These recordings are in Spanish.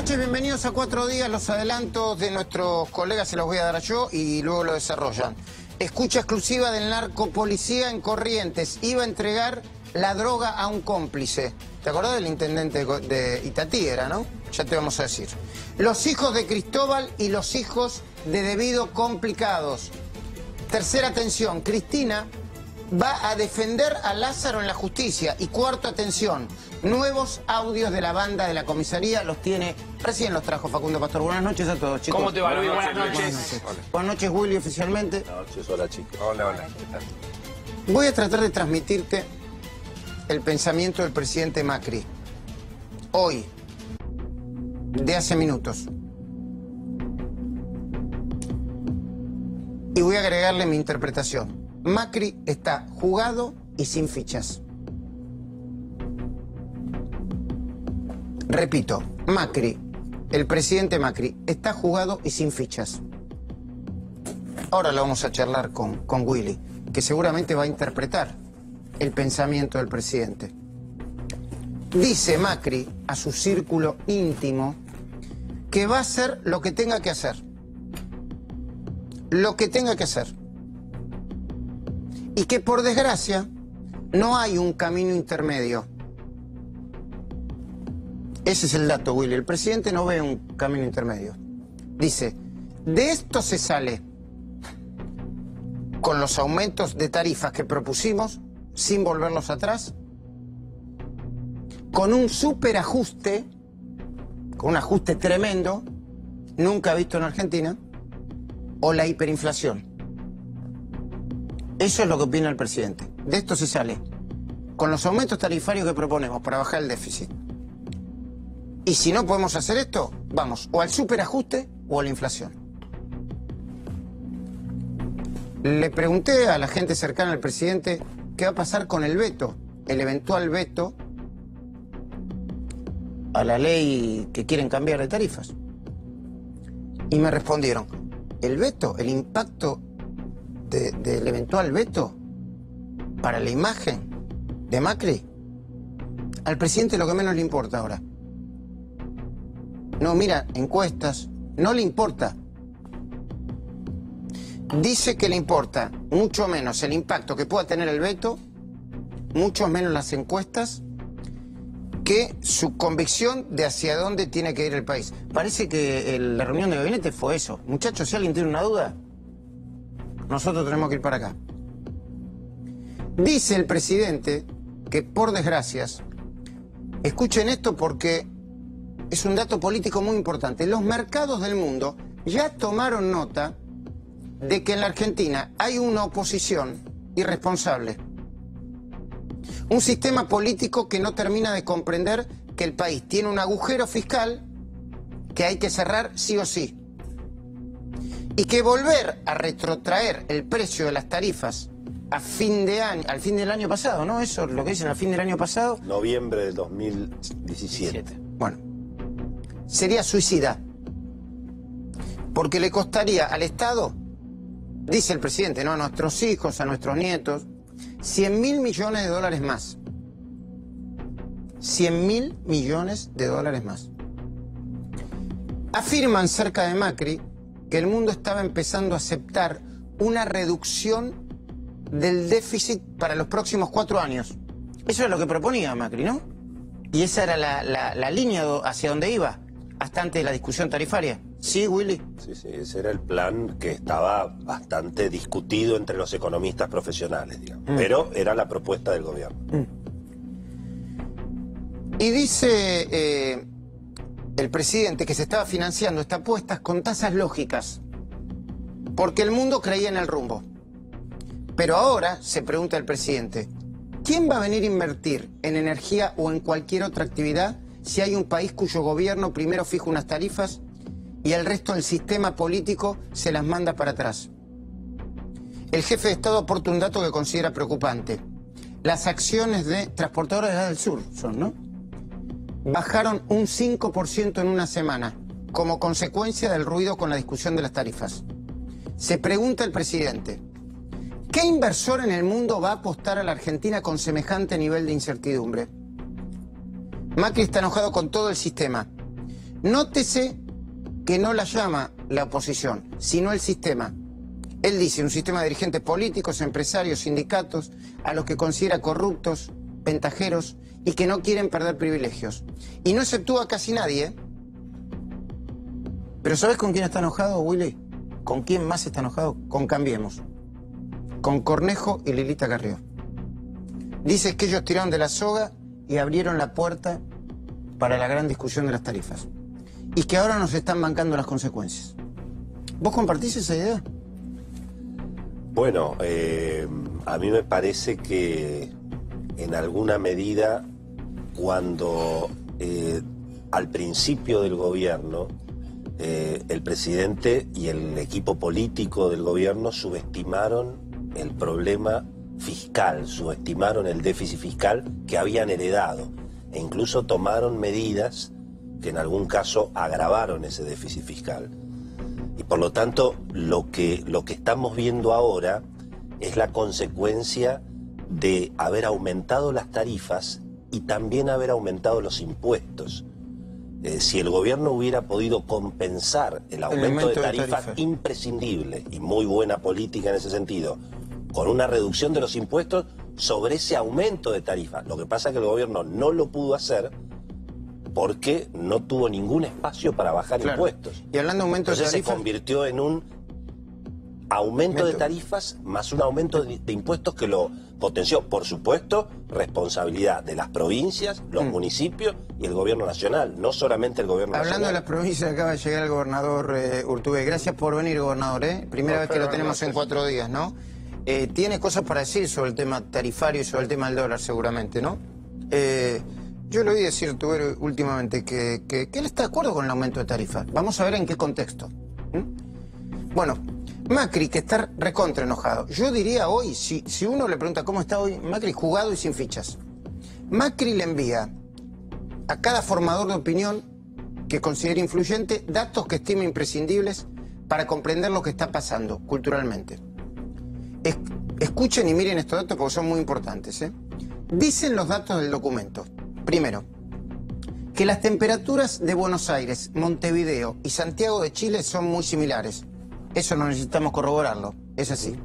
Noches, bienvenidos a Cuatro Días. Los adelantos de nuestros colegas se los voy a dar yo y luego lo desarrollan. Escucha exclusiva del narco policía en Corrientes. Iba a entregar la droga a un cómplice. ¿Te acordás del intendente de Itatí era, no? Ya te vamos a decir. Los hijos de Cristóbal y los hijos de Debido complicados. Tercera atención, Cristina va a defender a Lázaro en la justicia. Y cuarto, atención, nuevos audios de la banda de la comisaría los tiene, recién los trajo Facundo Pastor. Buenas noches a todos, chicos. ¿Cómo te va, Luis? Buenas noches. Buenas noches, Willy, oficialmente. Buenas noches, hola chicos. Hola, hola. Voy a tratar de transmitirte el pensamiento del presidente Macri. Hoy, de hace minutos. Y voy a agregarle mi interpretación. Macri está jugado y sin fichas. Repito, Macri, el presidente Macri, está jugado y sin fichas. Ahora lo vamos a charlar con, con Willy, que seguramente va a interpretar el pensamiento del presidente. Dice Macri a su círculo íntimo que va a hacer lo que tenga que hacer. Lo que tenga que hacer. Y que por desgracia no hay un camino intermedio. Ese es el dato, Willy. El presidente no ve un camino intermedio. Dice, de esto se sale con los aumentos de tarifas que propusimos, sin volverlos atrás, con un superajuste, con un ajuste tremendo, nunca visto en Argentina, o la hiperinflación. Eso es lo que opina el presidente. De esto se sale con los aumentos tarifarios que proponemos para bajar el déficit. Y si no podemos hacer esto, vamos o al superajuste o a la inflación. Le pregunté a la gente cercana al presidente qué va a pasar con el veto, el eventual veto a la ley que quieren cambiar de tarifas. Y me respondieron, el veto, el impacto del eventual veto para la imagen de Macri, al presidente lo que menos le importa ahora. No, mira, encuestas, no le importa. Dice que le importa mucho menos el impacto que pueda tener el veto, mucho menos las encuestas, que su convicción de hacia dónde tiene que ir el país. Parece que la reunión de gabinete fue eso. Muchachos, si alguien tiene una duda, nosotros tenemos que ir para acá. Dice el presidente que, por desgracias, escuchen esto porque es un dato político muy importante. Los mercados del mundo ya tomaron nota de que en la Argentina hay una oposición irresponsable. Un sistema político que no termina de comprender que el país tiene un agujero fiscal que hay que cerrar sí o sí. Y que volver a retrotraer el precio de las tarifas a fin de año, al fin del año pasado, ¿no? Eso es lo que dicen al fin del año pasado. Noviembre del 2017. Bueno, sería suicida. Porque le costaría al Estado, dice el presidente, ¿no? A nuestros hijos, a nuestros nietos, 100 mil millones de dólares más. 100 mil millones de dólares más. Afirman cerca de Macri que el mundo estaba empezando a aceptar una reducción del déficit para los próximos cuatro años. Eso es lo que proponía Macri, ¿no? Y esa era la, la línea hacia donde iba hasta antes de la discusión tarifaria. ¿Sí, Willy? Sí, sí, ese era el plan que estaba bastante discutido entre los economistas profesionales, digamos. Mm. Pero era la propuesta del gobierno. Y dice eh, el presidente que se estaba financiando estas apuestas con tasas lógicas, porque el mundo creía en el rumbo. Pero ahora, se pregunta el presidente, ¿quién va a venir a invertir en energía o en cualquier otra actividad si hay un país cuyo gobierno primero fija unas tarifas y el resto del sistema político se las manda para atrás? El jefe de Estado aporta un dato que considera preocupante. Las acciones de transportadoras del sur son, ¿no? Bajaron un 5% en una semana como consecuencia del ruido con la discusión de las tarifas. Se pregunta el presidente, ¿qué inversor en el mundo va a apostar a la Argentina con semejante nivel de incertidumbre? Macri está enojado con todo el sistema, Nótese que no la llama la oposición, sino el sistema. Él dice un sistema de dirigentes políticos, empresarios, sindicatos, a los que considera corruptos, ventajeros y que no quieren perder privilegios. Y no exceptúa casi nadie. ¿eh? Pero ¿sabes con quién está enojado, Willy? ¿Con quién más está enojado? Con Cambiemos. Con Cornejo y Lilita Carrió. Dice que ellos tiraron de la soga y abrieron la puerta para la gran discusión de las tarifas. Y que ahora nos están bancando las consecuencias. ¿Vos compartís esa idea? Bueno, eh, a mí me parece que en alguna medida cuando eh, al principio del gobierno eh, el presidente y el equipo político del gobierno subestimaron el problema fiscal, subestimaron el déficit fiscal que habían heredado e incluso tomaron medidas que en algún caso agravaron ese déficit fiscal. Y por lo tanto, lo que, lo que estamos viendo ahora es la consecuencia de haber aumentado las tarifas y también haber aumentado los impuestos. Eh, si el gobierno hubiera podido compensar el aumento de tarifas imprescindible y muy buena política en ese sentido, con una reducción de los impuestos sobre ese aumento de tarifas. Lo que pasa es que el gobierno no lo pudo hacer porque no tuvo ningún espacio para bajar impuestos. Y hablando de aumento de tarifas... se convirtió en un aumento de tarifas más un aumento de, impuestos que lo potenció. Por supuesto, responsabilidad de las provincias, los mm. municipios y el gobierno nacional, no solamente el gobierno Hablando de las provincias, acaba de llegar el gobernador eh, Urtubey. Gracias por venir, gobernador. ¿eh? Primera vez que lo tenemos en cuatro días, ¿no? Eh, tiene cosas para decir sobre el tema tarifario y sobre el tema del dólar, seguramente, ¿no? Eh, yo le oí decir, Urtubey, últimamente que, que, él está de acuerdo con el aumento de tarifas. Vamos a ver en qué contexto. Bueno, Macri, que está recontra enojado. Yo diría hoy, si, si uno le pregunta cómo está hoy, Macri jugado y sin fichas. Macri le envía a cada formador de opinión que considere influyente datos que estime imprescindibles para comprender lo que está pasando culturalmente. escuchen y miren estos datos porque son muy importantes. ¿eh? Dicen los datos del documento. Primero, que las temperaturas de Buenos Aires, Montevideo y Santiago de Chile son muy similares. Eso no necesitamos corroborarlo, es así.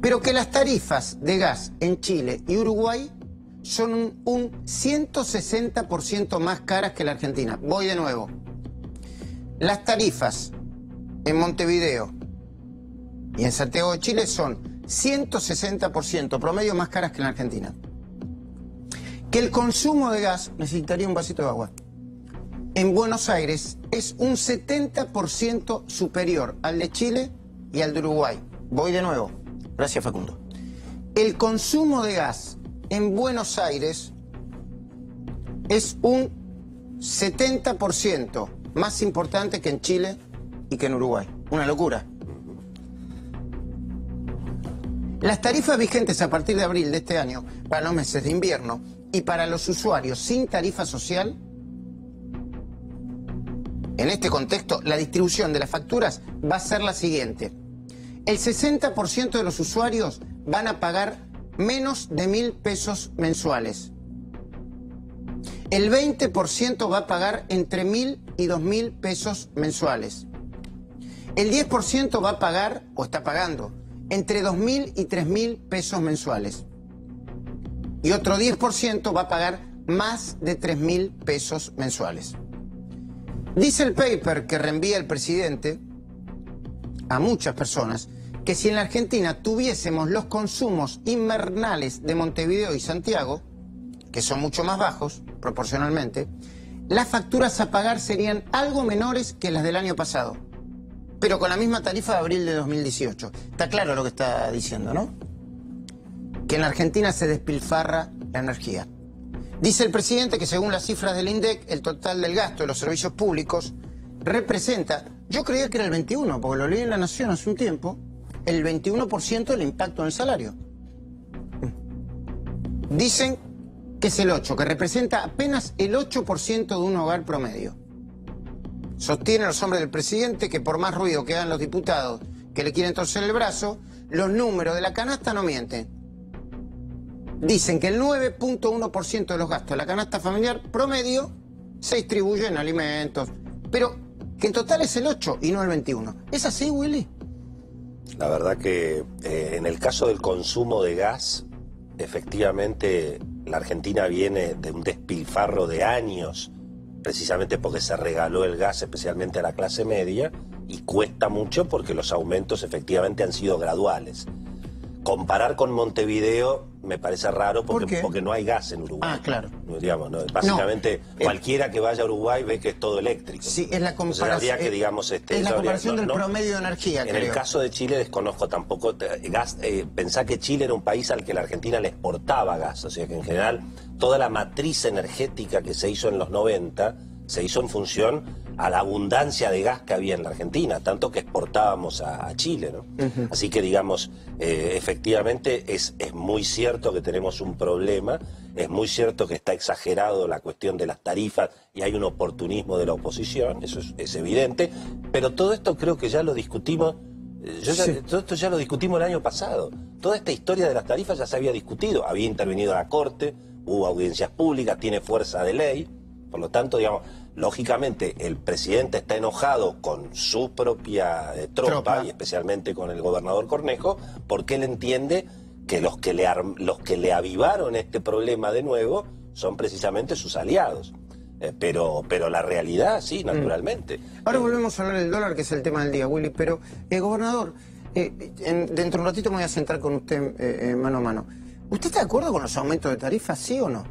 Pero que las tarifas de gas en Chile y Uruguay son un 160% más caras que la Argentina. Voy de nuevo. Las tarifas en Montevideo y en Santiago de Chile son 160% promedio más caras que en la Argentina. Que el consumo de gas necesitaría un vasito de agua en Buenos Aires es un 70% superior al de Chile y al de Uruguay. Voy de nuevo. Gracias, Facundo. El consumo de gas en Buenos Aires es un 70% más importante que en Chile y que en Uruguay. Una locura. Las tarifas vigentes a partir de abril de este año para los meses de invierno y para los usuarios sin tarifa social en este contexto, la distribución de las facturas va a ser la siguiente. El 60% de los usuarios van a pagar menos de mil pesos mensuales. El 20% va a pagar entre mil y dos mil pesos mensuales. El 10% va a pagar, o está pagando, entre dos mil y tres mil pesos mensuales. Y otro 10% va a pagar más de tres mil pesos mensuales. Dice el paper que reenvía el presidente a muchas personas que si en la Argentina tuviésemos los consumos invernales de Montevideo y Santiago, que son mucho más bajos proporcionalmente, las facturas a pagar serían algo menores que las del año pasado, pero con la misma tarifa de abril de 2018. Está claro lo que está diciendo, ¿no? Que en la Argentina se despilfarra la energía. Dice el presidente que según las cifras del INDEC, el total del gasto de los servicios públicos representa, yo creía que era el 21, porque lo leí en La Nación hace un tiempo, el 21% del impacto en el salario. Dicen que es el 8, que representa apenas el 8% de un hogar promedio. Sostienen los hombres del presidente que por más ruido que hagan los diputados que le quieren torcer el brazo, los números de la canasta no mienten dicen que el 9.1% de los gastos de la canasta familiar promedio se distribuye en alimentos, pero que en total es el 8 y no el 21. ¿Es así, Willy? La verdad que eh, en el caso del consumo de gas, efectivamente la Argentina viene de un despilfarro de años, precisamente porque se regaló el gas especialmente a la clase media, y cuesta mucho porque los aumentos efectivamente han sido graduales. Comparar con Montevideo me parece raro porque, porque no hay gas en Uruguay. Ah, claro. Digamos, básicamente cualquiera que vaya a Uruguay ve que es todo eléctrico. Sí, es la comparación. que, digamos, este, es la comparación del promedio de energía. En el caso de Chile desconozco tampoco gas. Eh, pensá que Chile era un país al que la Argentina le exportaba gas, o sea que en general toda la matriz energética que se hizo en los 90 se hizo en función a la abundancia de gas que había en la Argentina, tanto que exportábamos a, Chile. ¿no? Así que, digamos, eh, efectivamente es, es muy cierto que tenemos un problema, es muy cierto que está exagerado la cuestión de las tarifas y hay un oportunismo de la oposición, eso es, evidente, pero todo esto creo que ya lo discutimos. Eh, todo esto ya lo discutimos el año pasado. Toda esta historia de las tarifas ya se había discutido. Había intervenido la Corte, hubo audiencias públicas, tiene fuerza de ley. Por lo tanto, digamos, lógicamente el presidente está enojado con su propia eh, tropa, y especialmente con el gobernador Cornejo porque él entiende que los que, le los que le avivaron este problema de nuevo son precisamente sus aliados. Eh, pero, pero la realidad, sí, mm. naturalmente. Ahora eh, volvemos a hablar del dólar, que es el tema del día, Willy. Pero, gobernador, dentro de un ratito me voy a sentar con usted mano a mano. ¿Usted está de acuerdo con los aumentos de tarifas, sí o no?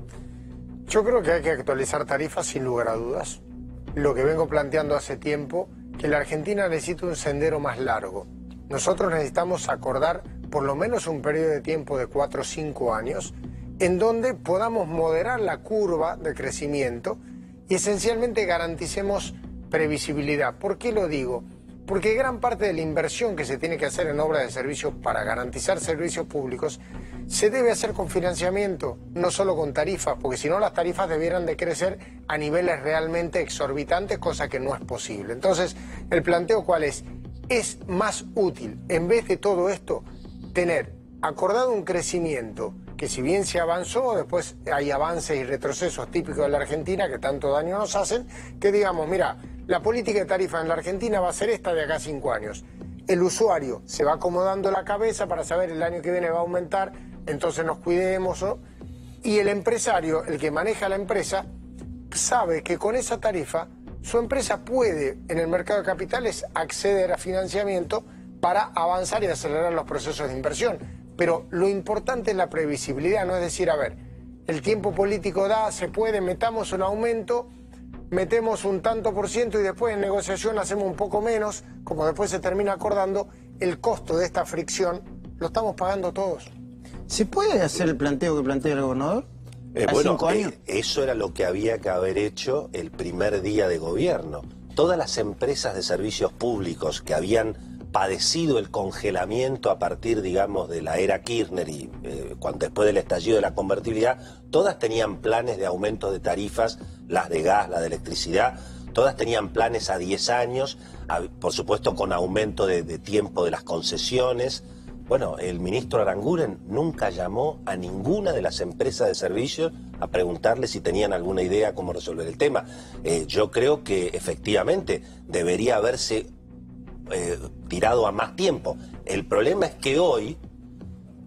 Yo creo que hay que actualizar tarifas sin lugar a dudas. Lo que vengo planteando hace tiempo, que la Argentina necesita un sendero más largo. Nosotros necesitamos acordar por lo menos un periodo de tiempo de 4 o 5 años en donde podamos moderar la curva de crecimiento y esencialmente garanticemos previsibilidad. ¿Por qué lo digo? Porque gran parte de la inversión que se tiene que hacer en obras de servicios para garantizar servicios públicos se debe hacer con financiamiento, no solo con tarifas, porque si no las tarifas debieran de crecer a niveles realmente exorbitantes, cosa que no es posible. Entonces, el planteo cuál es? Es más útil, en vez de todo esto, tener acordado un crecimiento que si bien se avanzó, después hay avances y retrocesos típicos de la Argentina que tanto daño nos hacen, que digamos, mira, la política de tarifa en la Argentina va a ser esta de acá a cinco años. El usuario se va acomodando la cabeza para saber el año que viene va a aumentar, entonces nos cuidemos. Y el empresario, el que maneja la empresa, sabe que con esa tarifa su empresa puede en el mercado de capitales acceder a financiamiento para avanzar y acelerar los procesos de inversión. Pero lo importante es la previsibilidad, no es decir, a ver, el tiempo político da, se puede, metamos un aumento metemos un tanto por ciento y después en negociación hacemos un poco menos, como después se termina acordando, el costo de esta fricción lo estamos pagando todos. ¿Se puede hacer el planteo que plantea el gobernador? Eh, bueno, eh, eso era lo que había que haber hecho el primer día de gobierno. Todas las empresas de servicios públicos que habían padecido el congelamiento a partir, digamos, de la era Kirchner y eh, cuando, después del estallido de la convertibilidad, todas tenían planes de aumento de tarifas, las de gas, las de electricidad, todas tenían planes a 10 años, por supuesto con aumento de, de tiempo de las concesiones. Bueno, el ministro Aranguren nunca llamó a ninguna de las empresas de servicios a preguntarle si tenían alguna idea cómo resolver el tema. Eh, yo creo que efectivamente debería haberse eh, tirado a más tiempo. El problema es que hoy,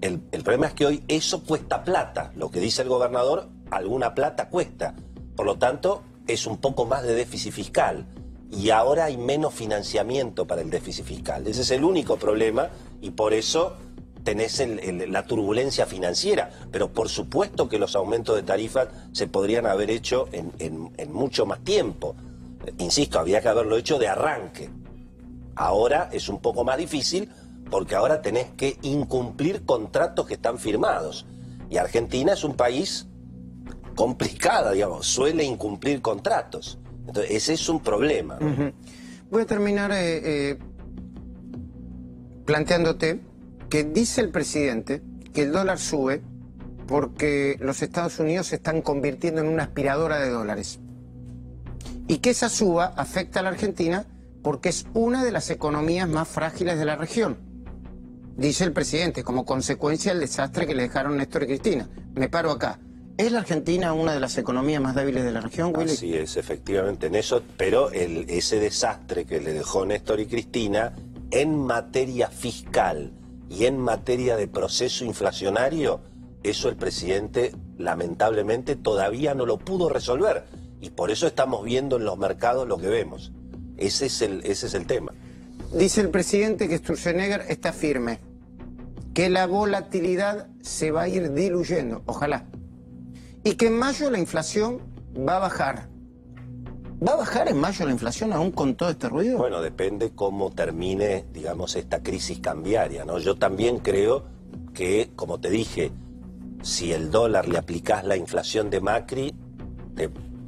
el, problema es que hoy eso cuesta plata. Lo que dice el gobernador, alguna plata cuesta. Por lo tanto, es un poco más de déficit fiscal. Y ahora hay menos financiamiento para el déficit fiscal. Ese es el único problema y por eso tenés la turbulencia financiera. Pero por supuesto que los aumentos de tarifas se podrían haber hecho en mucho más tiempo. Insisto, había que haberlo hecho de arranque. Ahora es un poco más difícil porque ahora tenés que incumplir contratos que están firmados. Y Argentina es un país complicado, digamos, suele incumplir contratos. Entonces, ese es un problema. Voy a terminar eh, eh, planteándote que dice el presidente que el dólar sube porque los Estados Unidos se están convirtiendo en una aspiradora de dólares. Y que esa suba afecta a la Argentina porque es una de las economías más frágiles de la región, dice el presidente, como consecuencia del desastre que le dejaron Néstor y Cristina. Me paro acá. ¿Es la Argentina una de las economías más débiles de la región, Willy? Así es, efectivamente, en eso, pero ese desastre que le dejó Néstor y Cristina en materia fiscal y en materia de proceso inflacionario, eso el presidente lamentablemente todavía no lo pudo resolver. Y por eso estamos viendo en los mercados lo que vemos. Ese es el, ese es el tema. Dice el presidente que Sturzenegger está firme, que la volatilidad se va a ir diluyendo, ojalá y que en mayo la inflación va a bajar. ¿Va a bajar en mayo la inflación aún con todo este ruido? Bueno, depende cómo termine, digamos, esta crisis cambiaria, ¿no? Yo también creo que, como te dije, si el dólar le aplicás la inflación de Macri,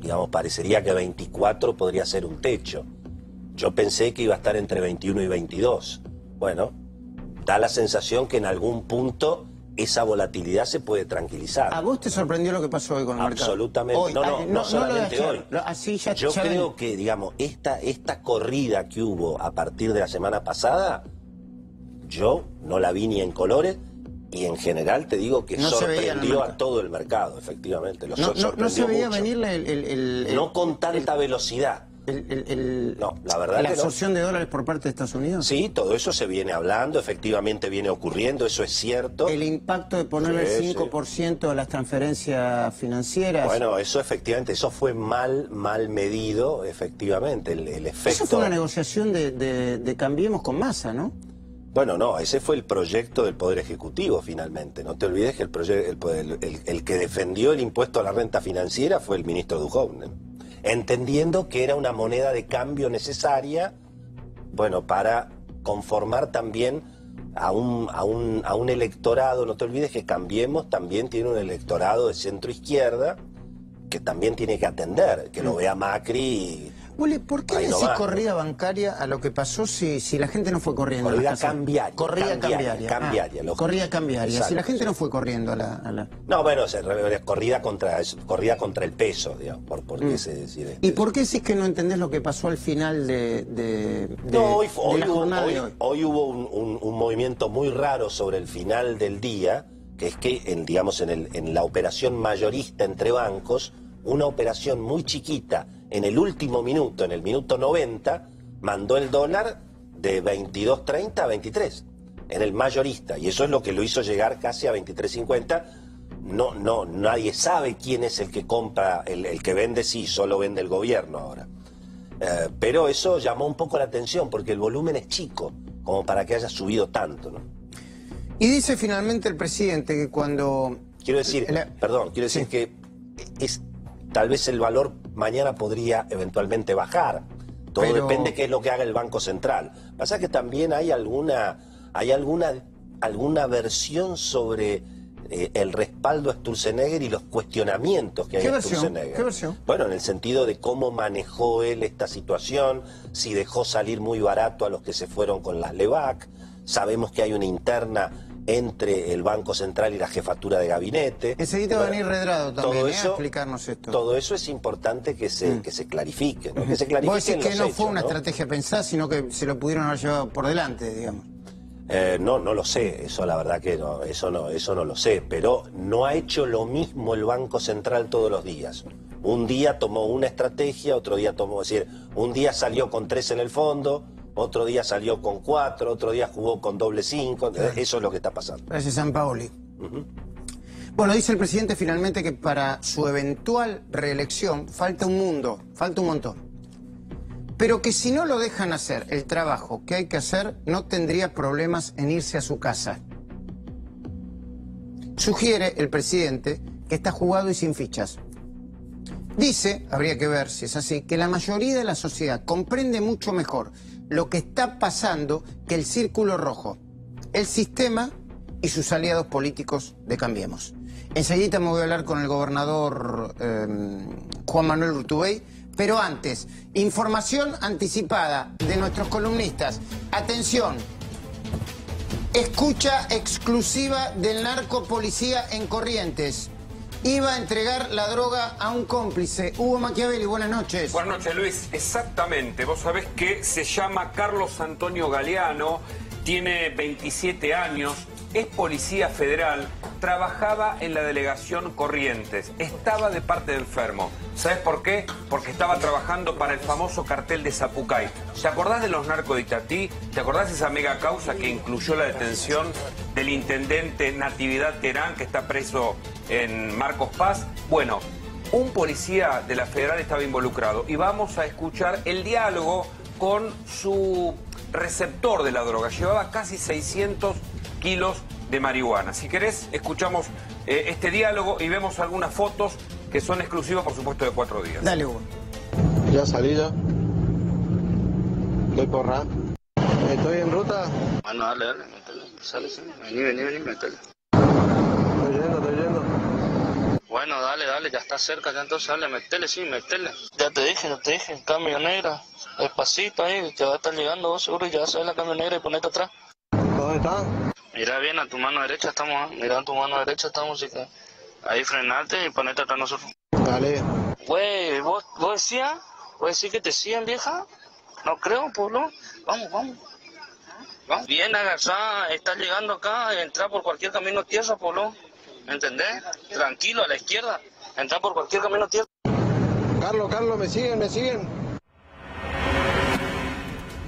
digamos, parecería que 24 podría ser un techo. Yo pensé que iba a estar entre 21 y 22. Bueno, da la sensación que en algún punto esa volatilidad se puede tranquilizar. ¿A vos te sorprendió lo que pasó hoy con el mercado? Absolutamente. No, no, ah, no, solamente hoy. Así ya, Yo creo que, digamos, esta, esta corrida que hubo a partir de la semana pasada, yo no la vi ni en colores y en general te digo que sorprendió a todo el mercado, efectivamente. no, se veía venir el, No con tanta velocidad no, la verdad ¿La absorción de dólares por parte de Estados Unidos? Sí, todo eso se viene hablando, efectivamente viene ocurriendo, eso es cierto. ¿El impacto de poner el 5% a las transferencias financieras? Bueno, eso efectivamente, eso fue mal, mal medido, efectivamente, el, efecto... Eso fue una negociación de, de, Cambiemos con masa, ¿no? Bueno, no, ese fue el proyecto del Poder Ejecutivo finalmente. No te olvides que el, el, el que defendió el impuesto a la renta financiera fue el ministro Duhovne entendiendo que era una moneda de cambio necesaria, bueno, para conformar también a un, a un, a un electorado, no te olvides que Cambiemos también tiene un electorado de centro izquierda que también tiene que atender, que lo mm. vea Macri ¿por qué decís corrida bancaria a lo que pasó si, si la gente no fue corriendo? Corrida cambiaria. Corrida cambiaria. cambiaria, ah, corrida cambiaria. Si la gente no fue corriendo a la... No, bueno, corrida, contra, corrida contra el peso, digamos, por, por qué mm. se decide. ¿Y por qué decís que no entendés lo que pasó al final de, de, no, hoy, hoy, hubo, hoy, hubo un, un, movimiento muy raro sobre el final del día, que es que, en, digamos, en, el, en la operación mayorista entre bancos, una operación muy chiquita en el último minuto, en el minuto 90, mandó el dólar de 22.30 a 23 en el mayorista y eso es lo que lo hizo llegar casi a 23.50. No, no, nadie sabe quién es el que compra, el, que vende, sí, solo vende el gobierno ahora. Eh, pero eso llamó un poco la atención porque el volumen es chico, como para que haya subido tanto, ¿no? Y dice finalmente el presidente que cuando... Quiero decir, perdón, quiero decir que es, tal vez el valor mañana podría eventualmente bajar. Todo depende de qué es lo que haga el Banco Central. Pasa que también hay alguna, hay alguna, alguna versión sobre eh, el respaldo a Sturzenegger y los cuestionamientos que hay a Sturzenegger. ¿Qué versión? Bueno, en el sentido de cómo manejó él esta situación, si dejó salir muy barato a los que se fueron con las LEVAC. Sabemos que hay una interna entre el Banco Central y la jefatura de gabinete. Enseguida va a venir Redrado también ¿eh? a explicarnos esto. Todo eso es importante que se, mm. que se clarifique. ¿no? que se clarifique Vos decís que no fue una estrategia pensada, sino que se lo pudieron haber llevado por delante, digamos. Eh, no, no lo sé, eso la verdad que no, eso no, eso no lo sé, pero no ha hecho lo mismo el Banco Central todos los días. Un día tomó una estrategia, otro día tomó, es decir, un día salió con tres en el fondo, otro día salió con cuatro, otro día jugó con doble cinco, eso es lo que está pasando. Gracias, San Paoli. Bueno, dice el presidente finalmente que para su eventual reelección falta un mundo, falta un montón. Pero que si no lo dejan hacer el trabajo que hay que hacer, no tendría problemas en irse a su casa. Sugiere el presidente que está jugado y sin fichas. Dice, habría que ver si es así, que la mayoría de la sociedad comprende mucho mejor lo que está pasando que el círculo rojo, el sistema y sus aliados políticos de Cambiemos. Enseguida me voy a hablar con el gobernador em, Juan Manuel Urtubey, pero antes, información anticipada de nuestros columnistas. Atención, escucha exclusiva del narco policía en Corrientes iba a entregar la droga a un cómplice. Hugo Machiavelli, buenas noches. Buenas noches, Luis. Exactamente. Vos sabés que se llama Carlos Antonio Galeano, tiene 27 años, es policía federal trabajaba en la delegación Corrientes. Estaba de parte de enfermo. ¿Sabes por qué? Porque estaba trabajando para el famoso cartel de Zapucay. ¿Te acordás de los Itatí? ¿Te acordás de esa mega causa que incluyó la detención del intendente Natividad Terán, que está preso en Marcos Paz? Bueno, un policía de la federal estaba involucrado y vamos a escuchar el diálogo con su receptor de la droga. Llevaba casi 600 kilos de marihuana. Si querés, escuchamos eh, este diálogo y vemos algunas fotos que son exclusivas, por supuesto, de cuatro días. Dale, Hugo. Ya salí ya. Estoy porra. Estoy en ruta. Bueno, dale, dale, métele. Sale, sí. Vení, vení, vení, métele. Estoy yendo, estoy yendo. Bueno, dale, dale, ya está cerca, ya entonces dale, metele, sí, metele. Ya te dije, ya te dije, cambio negra. Despacito ahí, te va a estar llegando vos seguro y ya vas a ver la cambio negra y ponete atrás. ¿Dónde está? Mira bien, a tu mano derecha estamos, ¿eh? mira a tu mano derecha estamos, y que ahí frenate y ponete atrás nosotros. Dale. Güey, ¿vos, vos decías? ¿Vos decís que te siguen, vieja? No creo, pueblo. Vamos, vamos. Vamos. Bien agarrada, estás llegando acá, entra por cualquier camino tierra, pueblo. ¿Entendés? Tranquilo, a la izquierda. Entra por cualquier camino tierra. Carlos, Carlos, me siguen, me siguen.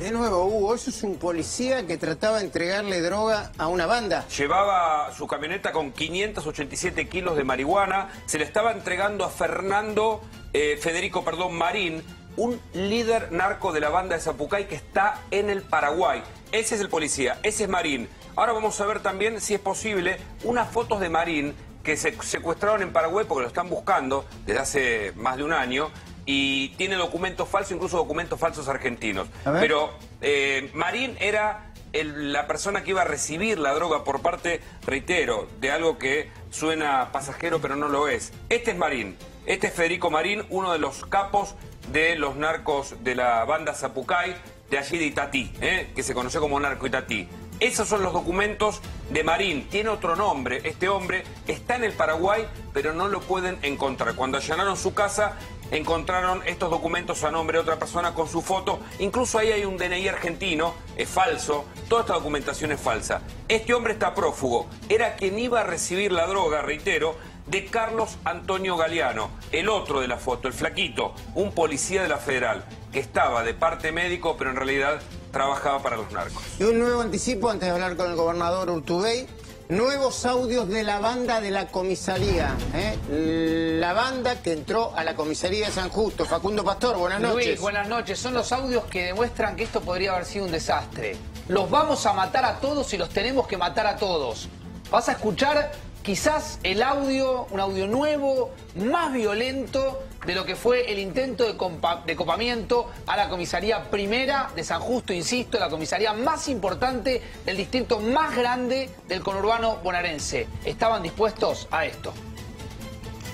De nuevo, Hugo, eso es un policía que trataba de entregarle droga a una banda. Llevaba su camioneta con 587 kilos de marihuana. Se le estaba entregando a Fernando, eh, Federico, perdón, Marín, un líder narco de la banda de Zapucay que está en el Paraguay. Ese es el policía, ese es Marín. Ahora vamos a ver también, si es posible, unas fotos de Marín que se secuestraron en Paraguay porque lo están buscando desde hace más de un año y tiene documentos falsos, incluso documentos falsos argentinos. Pero eh, Marín era el- la persona que iba a recibir la droga por parte, reitero, de algo que suena pasajero pero no lo es. Este es Marín, este es Federico Marín, uno de los capos de los narcos de la banda Zapucay, de allí de Itatí, ¿eh? que se conoció como narco Itatí. Esos son los documentos de Marín. Tiene otro nombre. Este hombre está en el Paraguay, pero no lo pueden encontrar. Cuando allanaron su casa, encontraron estos documentos a nombre de otra persona con su foto. Incluso ahí hay un DNI argentino, es falso. Toda esta documentación es falsa. Este hombre está prófugo. Era quien iba a recibir la droga, reitero, de Carlos Antonio Galeano, el otro de la foto, el flaquito, un policía de la Federal, que estaba de parte médico, pero en realidad trabajaba para los narcos. Y un nuevo anticipo antes de hablar con el gobernador Urtubey. Nuevos audios de la banda de la comisaría. ¿eh? La banda que entró a la comisaría de San Justo. Facundo Pastor, buenas noches. Luis, buenas noches. Son los audios que demuestran que esto podría haber sido un desastre. Los vamos a matar a todos y los tenemos que matar a todos. Vas a escuchar quizás el audio, un audio nuevo, más violento de lo que fue el intento de, copamiento a la comisaría primera de San Justo, insisto, la comisaría más importante del distrito más grande del conurbano bonaerense. ¿Estaban dispuestos a esto?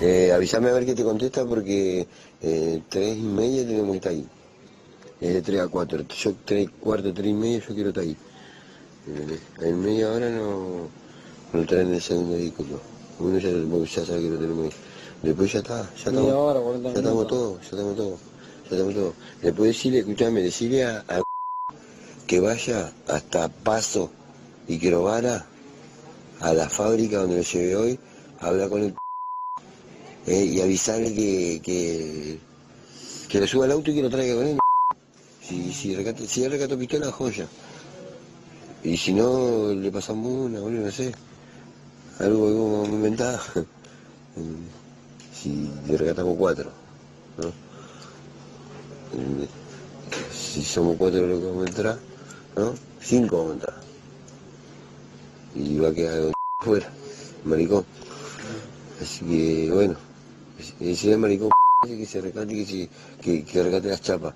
Eh, avísame a ver qué te contesta porque eh, tres y media tenemos que estar ahí. Es de tres a cuatro. Yo tres, cuarto, tres y media, yo quiero estar ahí. ¿Entendés? En media hora no, no traen el segundo vehículo. Uno ya, ya sabe que lo tenemos ahí. Después ya está, ya estamos, hora, 40 ya estamos todos, ya estamos todos, ya estamos todos. Después decirle, escuchame, decirle a, a que vaya hasta Paso y que lo vara a la fábrica donde lo llevé hoy, a hablar con el eh, y avisarle que, que, que lo suba al auto y que lo traiga con él. Si, si, recata, si él recató pistola, joya. Y si no, le pasamos una, boludo, no sé. Algo que vamos a inventar. si le recatamos cuatro, ¿no? Si somos cuatro los que vamos a entrar, ¿no? Cinco vamos a entrar. Y va a quedar fuera, maricón. Así que, bueno, si es maricón, que se recate, que, se, que, que recate las chapas.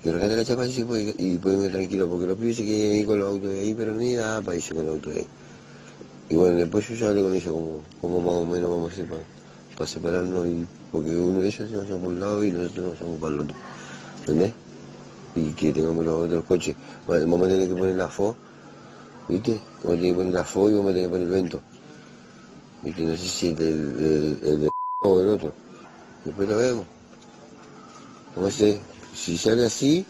Que recate las chapas y y puede ir tranquilo, porque los pibes se quieren ir con los autos de ahí, pero ni nada para irse con los autos de ahí. Y bueno, después yo ya hablé con ellos como, como más o menos vamos a hacer para, para separarnos, y, porque uno de ellos se vaya por un lado y nosotros nos vamos para el otro. ¿Entendés? Y que tengamos los otros coches. Bueno, vamos a tener que poner la FO, ¿viste? Vamos a tener que poner la FO y vamos a tener que poner el vento. ¿Viste? No sé si el, el, el, o el otro. Después lo vemos. No sé, si sale así,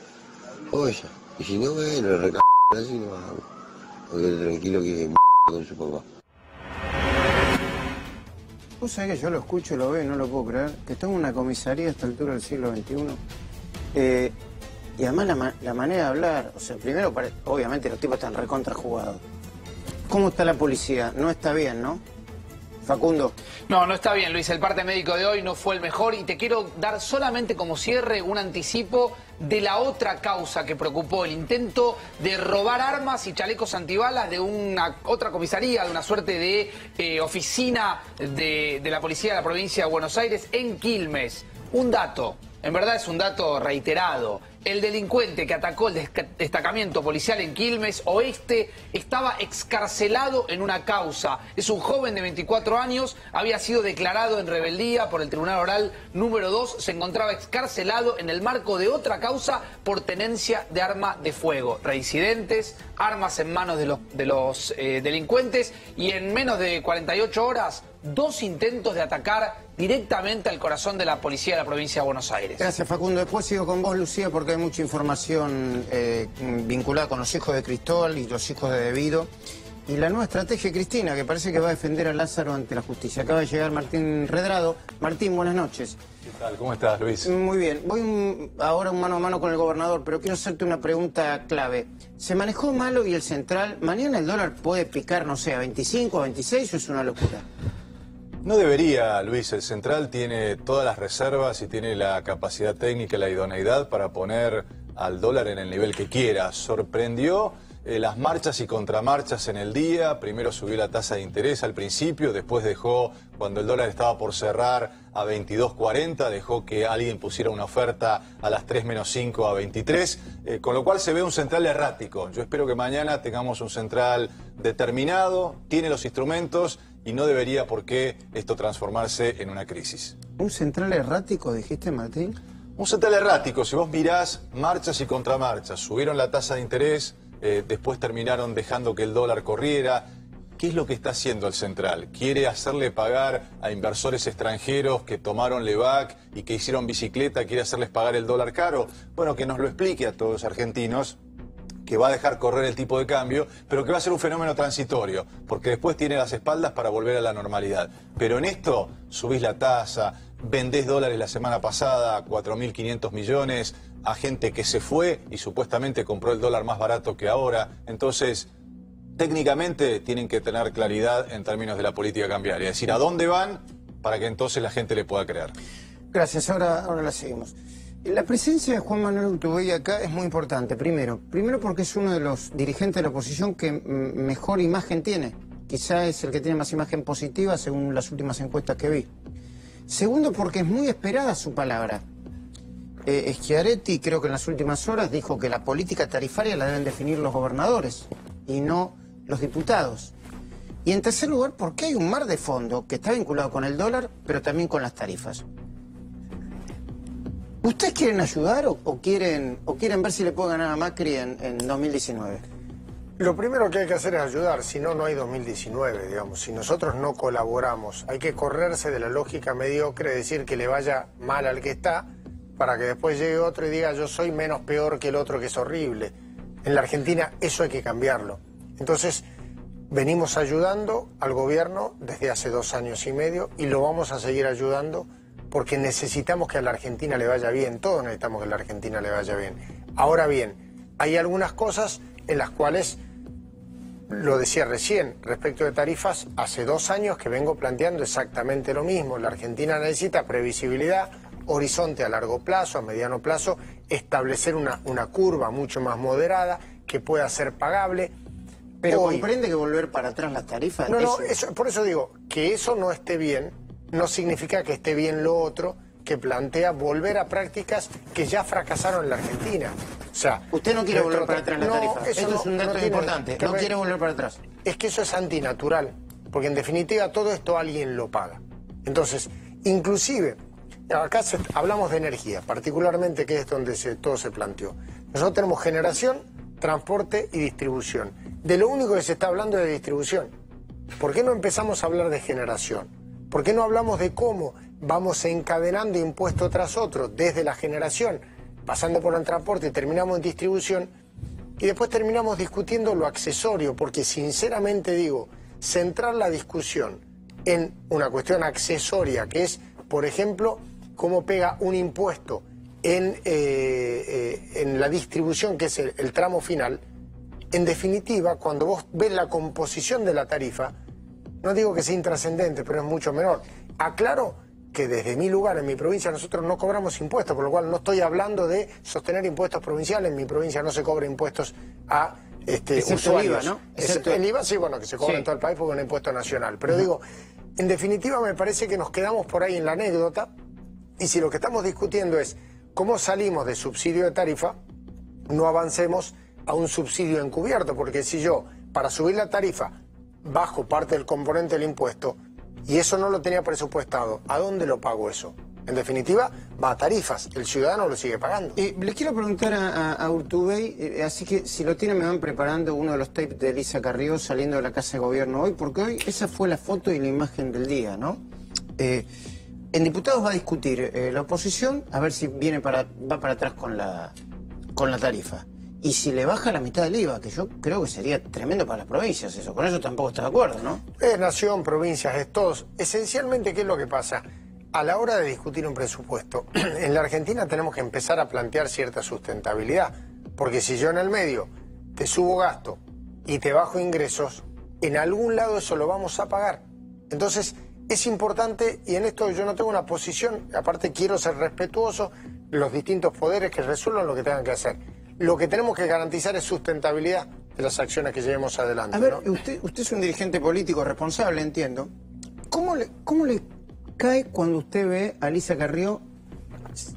oye. Y si no, bueno, lo reca así no. Porque tranquilo que con su papá. Vos sabés que yo lo escucho, lo veo y no lo puedo creer, que tengo una comisaría a esta altura del siglo XXI. Eh, y además la, la manera de hablar, o sea, primero, obviamente los tipos están recontrajugados. ¿Cómo está la policía? No está bien, ¿no? Facundo. No, no está bien, Luis. El parte médico de hoy no fue el mejor y te quiero dar solamente como cierre un anticipo de la otra causa que preocupó, el intento de robar armas y chalecos antibalas de una otra comisaría, de una suerte de eh, oficina de, de la policía de la provincia de Buenos Aires en Quilmes. Un dato, en verdad es un dato reiterado. El delincuente que atacó el destacamento policial en Quilmes Oeste estaba excarcelado en una causa. Es un joven de 24 años, había sido declarado en rebeldía por el Tribunal Oral número 2, se encontraba excarcelado en el marco de otra causa por tenencia de arma de fuego. Reincidentes, armas en manos de los, de los eh, delincuentes y en menos de 48 horas, dos intentos de atacar directamente al corazón de la policía de la provincia de Buenos Aires. Gracias, Facundo. Después sigo con vos, Lucía, porque hay mucha información eh, vinculada con los hijos de Cristóbal y los hijos de Debido. Y la nueva estrategia Cristina, que parece que va a defender a Lázaro ante la justicia. Acaba de llegar Martín Redrado. Martín, buenas noches. ¿Qué tal? ¿Cómo estás, Luis? Muy bien. Voy un- ahora un mano a mano con el gobernador, pero quiero hacerte una pregunta clave. ¿Se manejó malo y el central? ¿Mañana el dólar puede picar, no sé, a 25, a 26 o es una locura? No debería, Luis. El Central tiene todas las reservas y tiene la capacidad técnica y la idoneidad para poner al dólar en el nivel que quiera. Sorprendió eh, las marchas y contramarchas en el día. Primero subió la tasa de interés al principio, después dejó, cuando el dólar estaba por cerrar a 22.40, dejó que alguien pusiera una oferta a las 3 menos 5 a 23, eh, con lo cual se ve un central errático. Yo espero que mañana tengamos un central determinado, tiene los instrumentos y no debería por qué esto transformarse en una crisis. ¿Un central errático, dijiste, Martín? Un central errático, si vos mirás marchas y contramarchas, subieron la tasa de interés, eh, después terminaron dejando que el dólar corriera. ¿Qué es lo que está haciendo el central? ¿Quiere hacerle pagar a inversores extranjeros que tomaron Levac y que hicieron bicicleta? ¿Quiere hacerles pagar el dólar caro? Bueno, que nos lo explique a todos los argentinos que va a dejar correr el tipo de cambio, pero que va a ser un fenómeno transitorio, porque después tiene las espaldas para volver a la normalidad. Pero en esto subís la tasa, vendés dólares la semana pasada a 4.500 millones a gente que se fue y supuestamente compró el dólar más barato que ahora. Entonces, técnicamente tienen que tener claridad en términos de la política cambiaria, es decir, a dónde van para que entonces la gente le pueda creer. Gracias, ahora, ahora la seguimos. La presencia de Juan Manuel Urtubey acá es muy importante. Primero, primero porque es uno de los dirigentes de la oposición que mejor imagen tiene. Quizá es el que tiene más imagen positiva según las últimas encuestas que vi. Segundo, porque es muy esperada su palabra. Eh, Schiaretti, creo que en las últimas horas, dijo que la política tarifaria la deben definir los gobernadores y no los diputados. Y en tercer lugar, porque hay un mar de fondo que está vinculado con el dólar, pero también con las tarifas. ¿Ustedes quieren ayudar o, quieren, o quieren ver si le pueden ganar a Macri en, en 2019? Lo primero que hay que hacer es ayudar, si no, no hay 2019, digamos. Si nosotros no colaboramos, hay que correrse de la lógica mediocre de decir que le vaya mal al que está, para que después llegue otro y diga yo soy menos peor que el otro que es horrible. En la Argentina eso hay que cambiarlo. Entonces, venimos ayudando al gobierno desde hace dos años y medio y lo vamos a seguir ayudando porque necesitamos que a la Argentina le vaya bien, todos necesitamos que a la Argentina le vaya bien. Ahora bien, hay algunas cosas en las cuales lo decía recién, respecto de tarifas, hace dos años que vengo planteando exactamente lo mismo. La Argentina necesita previsibilidad, horizonte a largo plazo, a mediano plazo, establecer una, una curva mucho más moderada que pueda ser pagable. Pero Hoy- comprende que volver para atrás las tarifas. no, no, eso- eso- por eso digo, que eso no esté bien, no significa que esté bien lo otro, que plantea volver a prácticas que ya fracasaron en la Argentina. O sea, Usted no quiere volver para atrás las No, tarifas. eso no- es un dato importante. No quiere volver para atrás. es que eso es antinatural, porque en definitiva todo esto alguien lo paga. Entonces, inclusive, acá se- hablamos de energía, particularmente que es donde se- todo se planteó. Nosotros tenemos generación, transporte y distribución. De lo único que se está hablando es de distribución. ¿Por qué no empezamos a hablar de generación? ¿Por qué no hablamos de cómo vamos encadenando impuesto tras otro desde la generación, pasando por el transporte terminamos en distribución? Y después terminamos discutiendo lo accesorio, porque sinceramente digo, centrar la discusión en una cuestión accesoria, que es, por ejemplo, cómo pega un impuesto en, eh, eh, la distribución, que es el, el tramo final, en definitiva, cuando vos ves la composición de la tarifa, no digo que sea intrascendente, pero es mucho menor. Aclaro que desde mi lugar, en mi provincia, nosotros no cobramos impuestos, por lo cual no estoy hablando de sostener impuestos provinciales. En mi provincia no se cobra impuestos a este, Excepto el usuarios. IVA, ¿no? Excepto el IVA, sí, bueno, que se cobra Sí. en todo el país porque es un impuesto nacional. Pero digo, en definitiva me parece que nos quedamos por ahí en la anécdota y si lo que estamos discutiendo es cómo salimos de subsidio de tarifa, no avancemos a un subsidio encubierto, porque si yo, para subir la tarifa, bajo parte del componente del impuesto, y eso no lo tenía presupuestado, ¿a dónde lo pago eso? En definitiva, va a tarifas, el ciudadano lo sigue pagando. Eh, le quiero preguntar a, a- a Urtubey, eh, así que si lo tienen me van preparando uno de los tapes de Elisa Carrió saliendo de la Casa de Gobierno hoy, porque hoy esa fue la foto y la imagen del día, ¿no? Eh, en diputados va a discutir eh, la oposición a ver si viene para, va para atrás con la, con la tarifa. Y si le baja la mitad del IVA, que yo creo que sería tremendo para las provincias eso. Con eso tampoco está de acuerdo, ¿no? Es nación, provincias, es todos. Esencialmente, ¿qué es lo que pasa? A la hora de discutir un presupuesto, en la Argentina tenemos que empezar a plantear cierta sustentabilidad. Porque si yo en el medio te subo gasto y te bajo ingresos, en algún lado eso lo vamos a pagar. Entonces, es importante, y en esto yo no tengo una posición, aparte quiero ser respetuoso, los distintos poderes que resuelvan lo que tengan que hacer. Lo que tenemos que garantizar es sustentabilidad de las acciones que llevemos adelante. A ver, ¿no? usted, usted es un dirigente político responsable, entiendo. ¿Cómo le, ¿Cómo le cae cuando usted ve a Lisa Carrió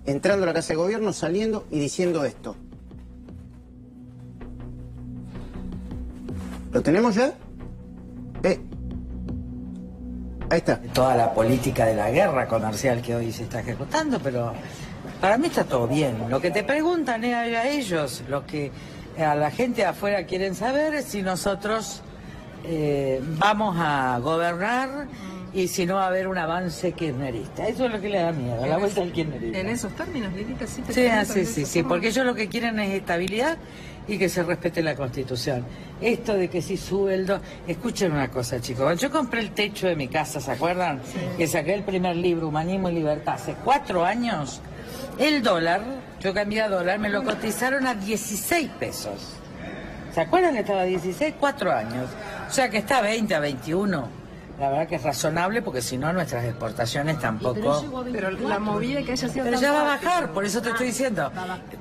entrando a la Casa de Gobierno, saliendo y diciendo esto? ¿Lo tenemos ya? Eh, ahí está. toda la política de la guerra comercial que hoy se está ejecutando, pero para mí está todo bien. Lo que te preguntan es a ellos, lo que a la gente de afuera quieren saber es si nosotros eh, vamos a gobernar y si no va a haber un avance kirchnerista. Eso es lo que le da miedo, la vuelta al kirchnerismo. En esos términos, Lilita, sí te Sí, ah, sí, sí, sí, porque ellos lo que quieren es estabilidad y que se respete la Constitución. Esto de que si sube el do... Escuchen una cosa, chicos. Yo compré el techo de mi casa, ¿se acuerdan? Que saqué el primer libro, Humanismo y Libertad, hace cuatro años. El dólar, yo cambié a dólar, me lo cotizaron a 16 pesos. ¿Se acuerdan que estaba a 16? Cuatro años. O sea que está a 20, a 21. La verdad que es razonable porque si no nuestras exportaciones tampoco... Pero la movida que haya sido Pero ya va a bajar, por eso te estoy diciendo.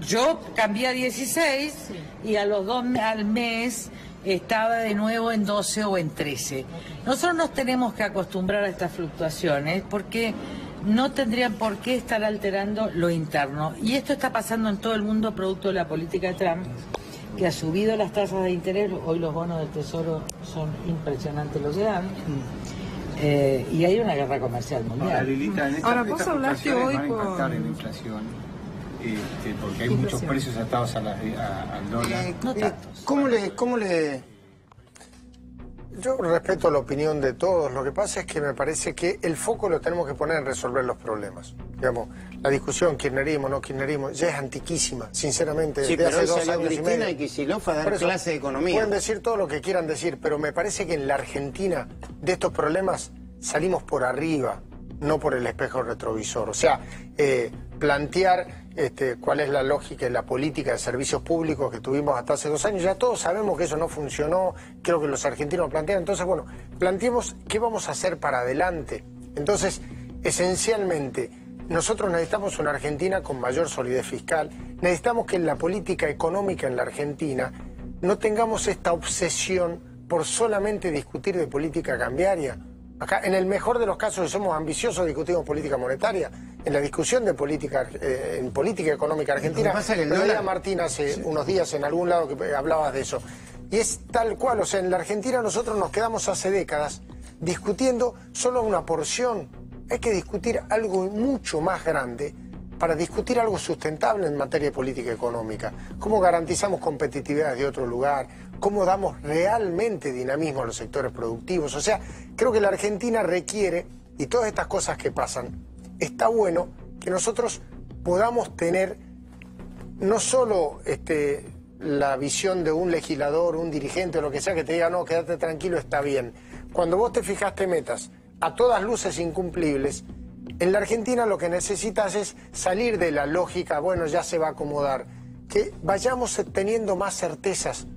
Yo cambié a 16 y a los dos al mes estaba de nuevo en 12 o en 13. Nosotros nos tenemos que acostumbrar a estas fluctuaciones porque no tendrían por qué estar alterando lo interno. Y esto está pasando en todo el mundo producto de la política de Trump, que ha subido las tasas de interés. Hoy los bonos del Tesoro son impresionantes lo que dan. Eh, y hay una guerra comercial mundial. Ahora, vos hablaste hoy van a impactar en la inflación, este, porque hay muchos precios atados a la- a- al dólar. Eh, eh, ¿Cómo le, cómo le, Yo respeto la opinión de todos. Lo que pasa es que me parece que el foco lo tenemos que poner en resolver los problemas. Digamos, la discusión, kirchnerismo, no kirchnerismo, ya es antiquísima, sinceramente. Sí, desde pero hace dos salió años y Cristina medio. y Kicillof a dar eso, clase de economía. Pueden decir todo lo que quieran decir, pero me parece que en la Argentina de estos problemas salimos por arriba, no por el espejo retrovisor. O sea, eh, plantear este, cuál es la lógica y la política de servicios públicos que tuvimos hasta hace dos años, ya todos sabemos que eso no funcionó, creo que los argentinos plantean. Entonces, bueno, planteemos qué vamos a hacer para adelante. Entonces, esencialmente, nosotros necesitamos una Argentina con mayor solidez fiscal, necesitamos que en la política económica en la Argentina no tengamos esta obsesión por solamente discutir de política cambiaria. Acá, en el mejor de los casos, si somos ambiciosos, discutimos política monetaria. En la discusión de política, eh, en política económica argentina, pasa que el dólar- Martín hace unos días en algún lado que eh, hablabas de eso. Y es tal cual, o sea, en la Argentina nosotros nos quedamos hace décadas discutiendo solo una porción. Hay que discutir algo mucho más grande para discutir algo sustentable en materia de política económica. ¿Cómo garantizamos competitividad de otro lugar? ¿Cómo damos realmente dinamismo a los sectores productivos? O sea, creo que la Argentina requiere, y todas estas cosas que pasan, está bueno que nosotros podamos tener no solo este, la visión de un legislador, un dirigente o lo que sea que te diga, no, quédate tranquilo, está bien. Cuando vos te fijaste metas a todas luces incumplibles, en la Argentina lo que necesitas es salir de la lógica, bueno, ya se va a acomodar, que vayamos teniendo más certezas.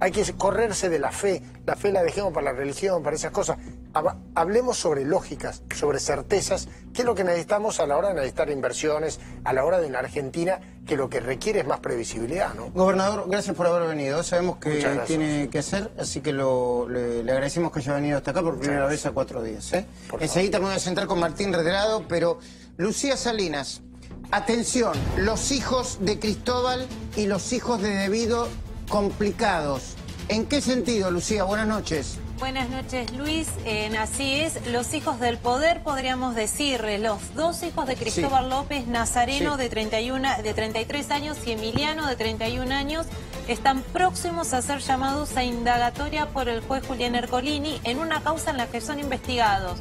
Hay que correrse de la fe, la fe la dejemos para la religión, para esas cosas. Hab- Hablemos sobre lógicas, sobre certezas, que es lo que necesitamos a la hora de necesitar inversiones, a la hora de una Argentina que lo que requiere es más previsibilidad, ¿no? Gobernador, gracias por haber venido. Sabemos que tiene que hacer, así que lo- le, le agradecemos que haya venido hasta acá por primera vez a cuatro días. ¿eh? Enseguida me voy a sentar con Martín Redrado, pero Lucía Salinas, atención, los hijos de Cristóbal y los hijos de Debido complicados. ¿En qué sentido, Lucía? Buenas noches. Buenas noches, Luis. Eh, así es, los hijos del poder, podríamos decir, los dos hijos de Cristóbal López, Nazareno Sí. de, 31, de 33 años y Emiliano de 31 años, están próximos a ser llamados a indagatoria por el juez Julián Ercolini en una causa en la que son investigados,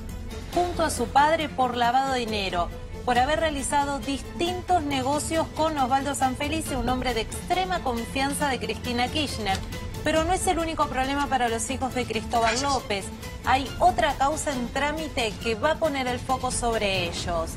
junto a su padre, por lavado de dinero por haber realizado distintos negocios con Osvaldo Sanfelice, un hombre de extrema confianza de Cristina Kirchner. Pero no es el único problema para los hijos de Cristóbal López. Hay otra causa en trámite que va a poner el foco sobre ellos.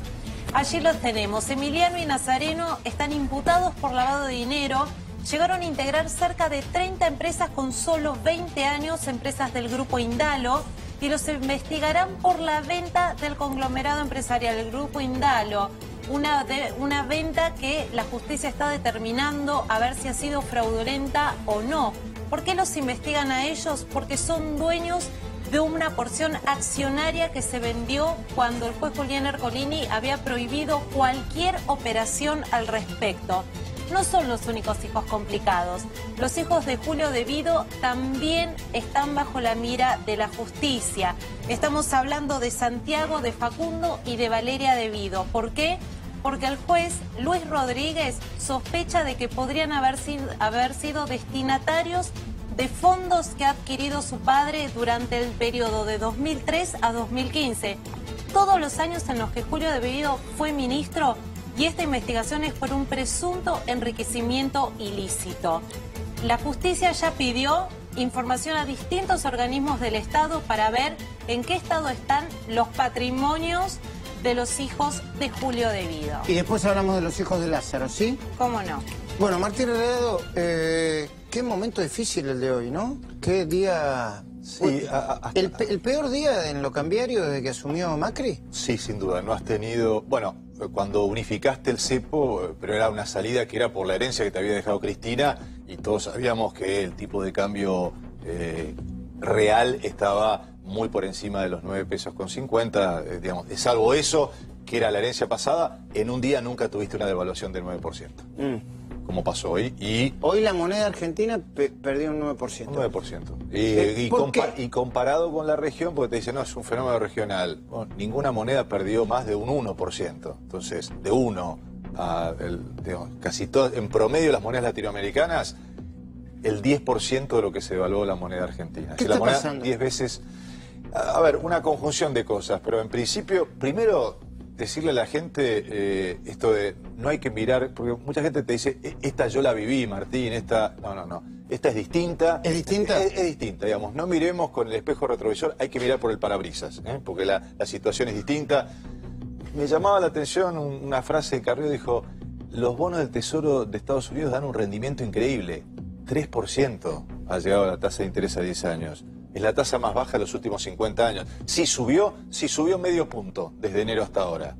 Allí los tenemos. Emiliano y Nazareno están imputados por lavado de dinero. Llegaron a integrar cerca de 30 empresas con solo 20 años, empresas del grupo Indalo, y los investigarán por la venta del conglomerado empresarial, el grupo Indalo. Una, de- una venta que la justicia está determinando a ver si ha sido fraudulenta o no. ¿Por qué los investigan a ellos? Porque son dueños de una porción accionaria que se vendió cuando el juez Julián Ercolini había prohibido cualquier operación al respecto. No son los únicos hijos complicados. Los hijos de Julio Devido también están bajo la mira de la justicia. Estamos hablando de Santiago, de Facundo y de Valeria Devido. ¿Por qué? Porque el juez Luis Rodríguez sospecha de que podrían haber sido, destinatarios de fondos que ha adquirido su padre durante el periodo de 2003 a 2015. Todos los años en los que Julio Devido fue ministro y esta investigación es por un presunto enriquecimiento ilícito. La justicia ya pidió información a distintos organismos del Estado para ver en qué estado están los patrimonios de los hijos de Julio Devido. Y después hablamos de los hijos de Lázaro, ¿sí? ¿Cómo no? Bueno, Martín Redrado, eh, qué momento difícil el de hoy, ¿no? Qué día... Sí, el, el peor día en lo cambiario desde que asumió Macri. Sí, sin duda. No has tenido. Bueno, cuando unificaste el cepo, pero era una salida que era por la herencia que te había dejado Cristina, y todos sabíamos que el tipo de cambio eh, real estaba muy por encima de los 9 pesos con 50. eh, digamos, salvo eso, que era la herencia pasada, en un día nunca tuviste una devaluación del 9%, como pasó hoy. Y Hoy la moneda argentina pe- perdió un 9%. un 9%. Y, y ¿por compa- y comparado con la región, porque te dicen, no, es un fenómeno regional. Bueno, ninguna moneda perdió más de un 1%. Entonces, de 1 a el- digamos, casi todo, en promedio las monedas latinoamericanas, el 10% de lo que se evaluó la moneda argentina. ¿Qué Si la está moneda pasando? 10 veces. A ver, una conjunción de cosas, pero en principio, primero decirle a la gente eh, esto de no hay que mirar, porque mucha gente te dice, "E- esta yo la viví, Martín, esta. No, no, no. Esta es distinta. ¿Es distinta? Es, es distinta, digamos. No miremos con el espejo retrovisor, hay que mirar por el parabrisas, ¿eh? porque la, la situación es distinta. Me llamaba la atención un- una frase de Carrillo, dijo, los bonos del Tesoro de Estados Unidos dan un rendimiento increíble. 3% ha llegado la tasa de interés a 10 años. Es la tasa más baja de los últimos 50 años. Sí subió, sí subió medio punto desde enero hasta ahora.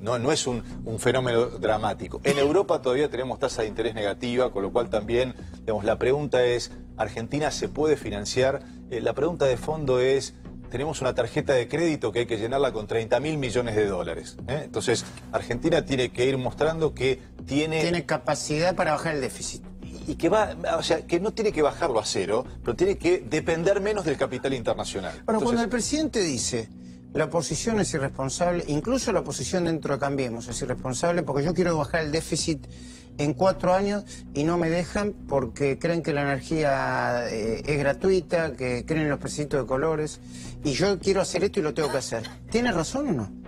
No, no es un, un fenómeno dramático. En Europa todavía tenemos tasa de interés negativa, con lo cual también, digamos, la pregunta es, ¿Argentina se puede financiar? Eh, la pregunta de fondo es, tenemos una tarjeta de crédito que hay que llenarla con 30 mil millones de dólares. ¿eh? Entonces, Argentina tiene que ir mostrando que tiene... Tiene capacidad para bajar el déficit. Y que va, o sea, que no tiene que bajarlo a cero, pero tiene que depender menos del capital internacional. Bueno, Entonces, cuando el presidente dice la oposición es irresponsable, incluso la oposición dentro de Cambiemos es irresponsable porque yo quiero bajar el déficit en cuatro años y no me dejan porque creen que la energía eh, es gratuita, que creen en los pesitos de colores y yo quiero hacer esto y lo tengo que hacer. ¿Tiene razón o no?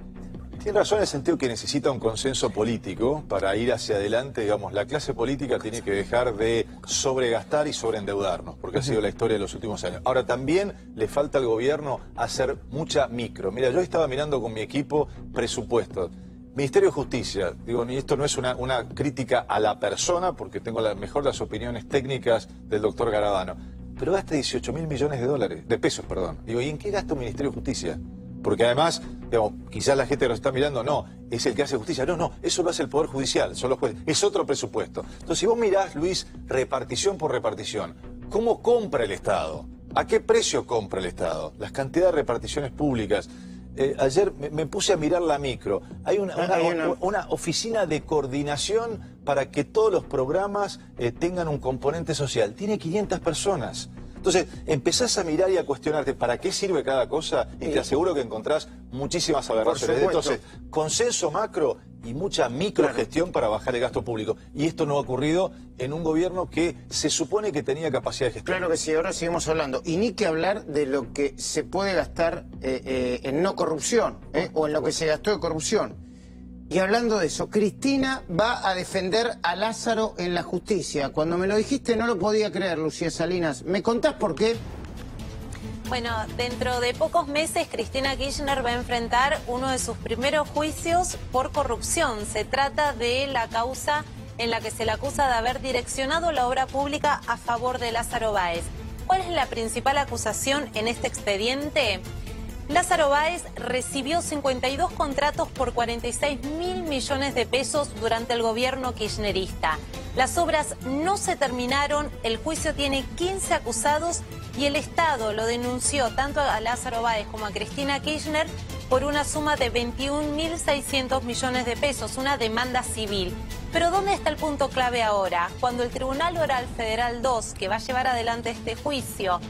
Tiene razón en el sentido que necesita un consenso político para ir hacia adelante. Digamos, la clase política tiene que dejar de sobregastar y sobreendeudarnos, porque ha sido la historia de los últimos años. Ahora, también le falta al gobierno hacer mucha micro. Mira, yo estaba mirando con mi equipo presupuestos. Ministerio de Justicia, digo, esto no es una, crítica a la persona, porque tengo mejor las opiniones técnicas del doctor Garabano, pero gasta 18 mil millones de dólares, de pesos, perdón. Digo, ¿y en qué gasta un Ministerio de Justicia? Porque además, digamos, quizás la gente nos está mirando, no, es el que hace justicia. No, no, eso lo hace el Poder Judicial, son los jueces. Es otro presupuesto. Entonces, si vos mirás, Luis, repartición por repartición, ¿cómo compra el Estado? ¿A qué precio compra el Estado? Las cantidades de reparticiones públicas. Eh, ayer me, me puse a mirar la micro. Hay una, una- Hay una- una oficina de coordinación para que todos los programas eh, tengan un componente social. Tiene 500 personas. Entonces, empezás a mirar y a cuestionarte para qué sirve cada cosa y te aseguro que encontrás muchísimas aberraciones. Entonces, consenso macro y mucha microgestión para bajar el gasto público. Y esto no ha ocurrido en un gobierno que se supone que tenía capacidad de gestión. Claro que sí, ahora seguimos hablando. Y ni que hablar de lo que se puede gastar eh, eh, en no corrupción, ¿eh? o en lo que se gastó de corrupción. Y hablando de eso, Cristina va a defender a Lázaro en la justicia. Cuando me lo dijiste no lo podía creer, Lucía Salinas. ¿Me contás por qué? Bueno, dentro de pocos meses Cristina Kirchner va a enfrentar uno de sus primeros juicios por corrupción. Se trata de la causa en la que se le acusa de haber direccionado la obra pública a favor de Lázaro Báez. ¿Cuál es la principal acusación en este expediente? Lázaro Báez recibió 52 contratos por 46 mil millones de pesos durante el gobierno kirchnerista. Las obras no se terminaron, el juicio tiene 15 acusados y el Estado lo denunció tanto a Lázaro Báez como a Cristina Kirchner por una suma de 21.600 millones de pesos, una demanda civil. Pero ¿dónde está el punto clave ahora? Cuando el Tribunal Oral Federal 2, que va a llevar adelante este juicio,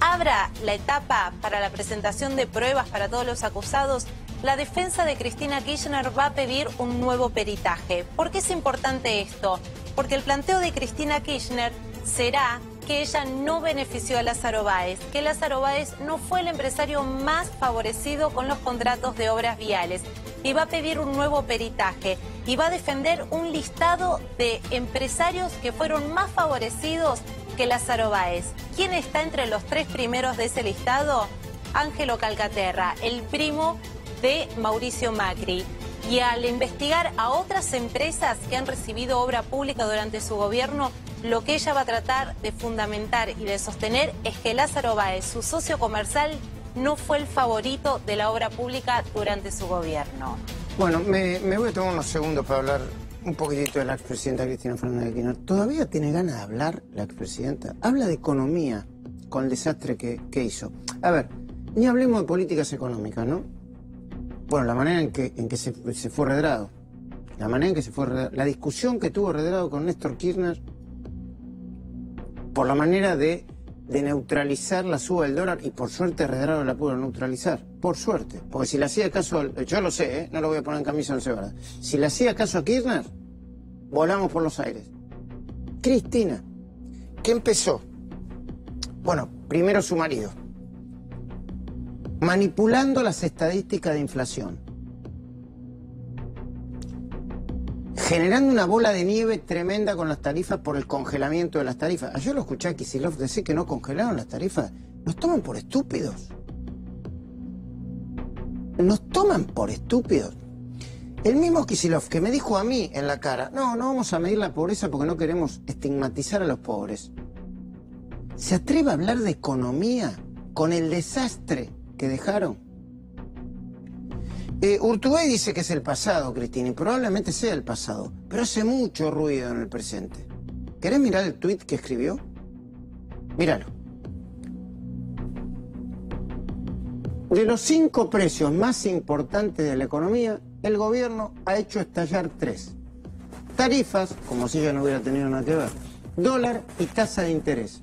abra la etapa para la presentación de pruebas para todos los acusados, la defensa de Cristina Kirchner va a pedir un nuevo peritaje. ¿Por qué es importante esto? Porque el planteo de Cristina Kirchner será que ella no benefició a Lázaro Báez, que Lázaro Báez no fue el empresario más favorecido con los contratos de obras viales y va a pedir un nuevo peritaje y va a defender un listado de empresarios que fueron más favorecidos que Lázaro Báez. ¿Quién está entre los tres primeros de ese listado? Ángelo Calcaterra, el primo de Mauricio Macri. Y al investigar a otras empresas que han recibido obra pública durante su gobierno, lo que ella va a tratar de fundamentar y de sostener es que Lázaro Báez, su socio comercial, no fue el favorito de la obra pública durante su gobierno. Bueno, me, me voy a tomar unos segundos para hablar un poquitito de la expresidenta Cristina Fernández de Kirchner. ¿Todavía tiene ganas de hablar la expresidenta? Habla de economía con el desastre que, que hizo. A ver, ni hablemos de políticas económicas, ¿no? Bueno, la manera en que, en que se, se fue Redrado. La manera en que se fue Redrado. La discusión que tuvo Redrado con Néstor Kirchner por la manera de, de neutralizar la suba del dólar y por suerte Redrado la pudo neutralizar. Por suerte. Porque si le hacía caso, yo lo sé, ¿eh? no lo voy a poner en camisa sé verdad. Si le hacía caso a Kirchner, volamos por los aires. Cristina, ¿qué empezó? Bueno, primero su marido. Manipulando las estadísticas de inflación. generando una bola de nieve tremenda con las tarifas por el congelamiento de las tarifas. Ayer lo escuché a Kicillof decir que no congelaron las tarifas. Nos toman por estúpidos. Nos toman por estúpidos. El mismo Kicillof que me dijo a mí en la cara, no, no vamos a medir la pobreza porque no queremos estigmatizar a los pobres. ¿Se atreve a hablar de economía con el desastre que dejaron? Eh, dice que es el pasado, Cristina, y probablemente sea el pasado, pero hace mucho ruido en el presente. ¿Querés mirar el tuit que escribió? Míralo. De los cinco precios más importantes de la economía, el gobierno ha hecho estallar tres. Tarifas, como si ella no hubiera tenido nada que ver, dólar y tasa de interés.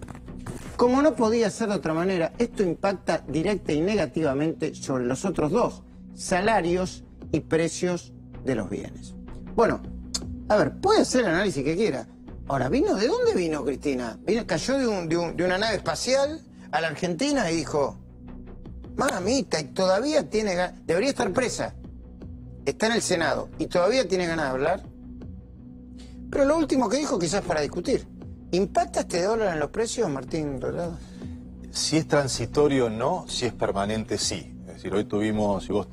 Como no podía ser de otra manera, esto impacta directa y negativamente sobre los otros dos, salarios y precios de los bienes. Bueno, a ver, puede hacer el análisis que quiera. Ahora, ¿vino de dónde vino Cristina? Vino, cayó de, de una nave espacial a la Argentina y dijo, mamita, y todavía tiene... ga- Debería estar presa. está en el Senado y todavía tiene ganas de hablar. Pero lo último que dijo quizás para discutir. ¿Impacta este dólar en los precios, Martín Rolado? Si es transitorio, no. Si es permanente, sí. Es decir, hoy tuvimos, si vos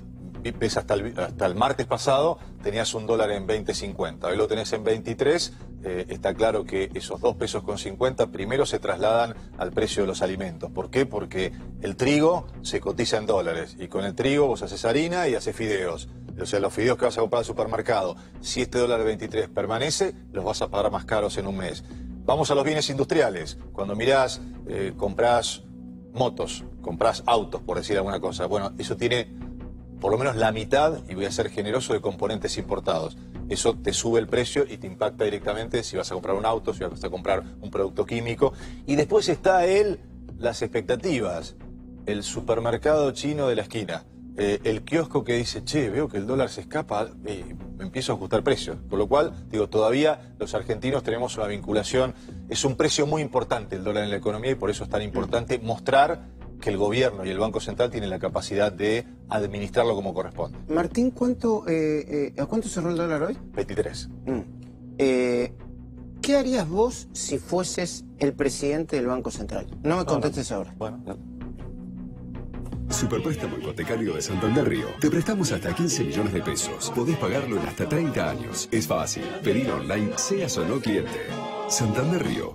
ves hasta el, hasta el martes pasado, tenías un dólar en 20.50. Hoy lo tenés en 23. Eh, está claro que esos dos pesos con 50 primero se trasladan al precio de los alimentos. ¿Por qué? Porque el trigo se cotiza en dólares y con el trigo vos haces harina y haces fideos. O sea, los fideos que vas a comprar al supermercado, si este dólar de 23 permanece, los vas a pagar más caros en un mes. Vamos a los bienes industriales. Cuando mirás, eh, comprás motos, comprás autos, por decir alguna cosa. Bueno, eso tiene por lo menos la mitad, y voy a ser generoso, de componentes importados. Eso te sube el precio y te impacta directamente si vas a comprar un auto, si vas a comprar un producto químico. Y después está él, las expectativas. El supermercado chino de la esquina. Eh, el kiosco que dice, che, veo que el dólar se escapa, eh, empiezo a ajustar precios. Con lo cual, digo, todavía los argentinos tenemos una vinculación. Es un precio muy importante el dólar en la economía y por eso es tan importante mostrar que el gobierno y el Banco Central tienen la capacidad de administrarlo como corresponde. Martín, ¿cuánto, eh, eh, ¿a cuánto cerró el dólar hoy? 23. Mm. Eh, ¿Qué harías vos si fueses el presidente del Banco Central? No me contestes ahora. Bueno, Superpréstamo hipotecario de Santander Río. Te prestamos hasta 15 millones de pesos. Podés pagarlo en hasta 30 años. Es fácil. Pedir online, seas o no cliente. Santander Río.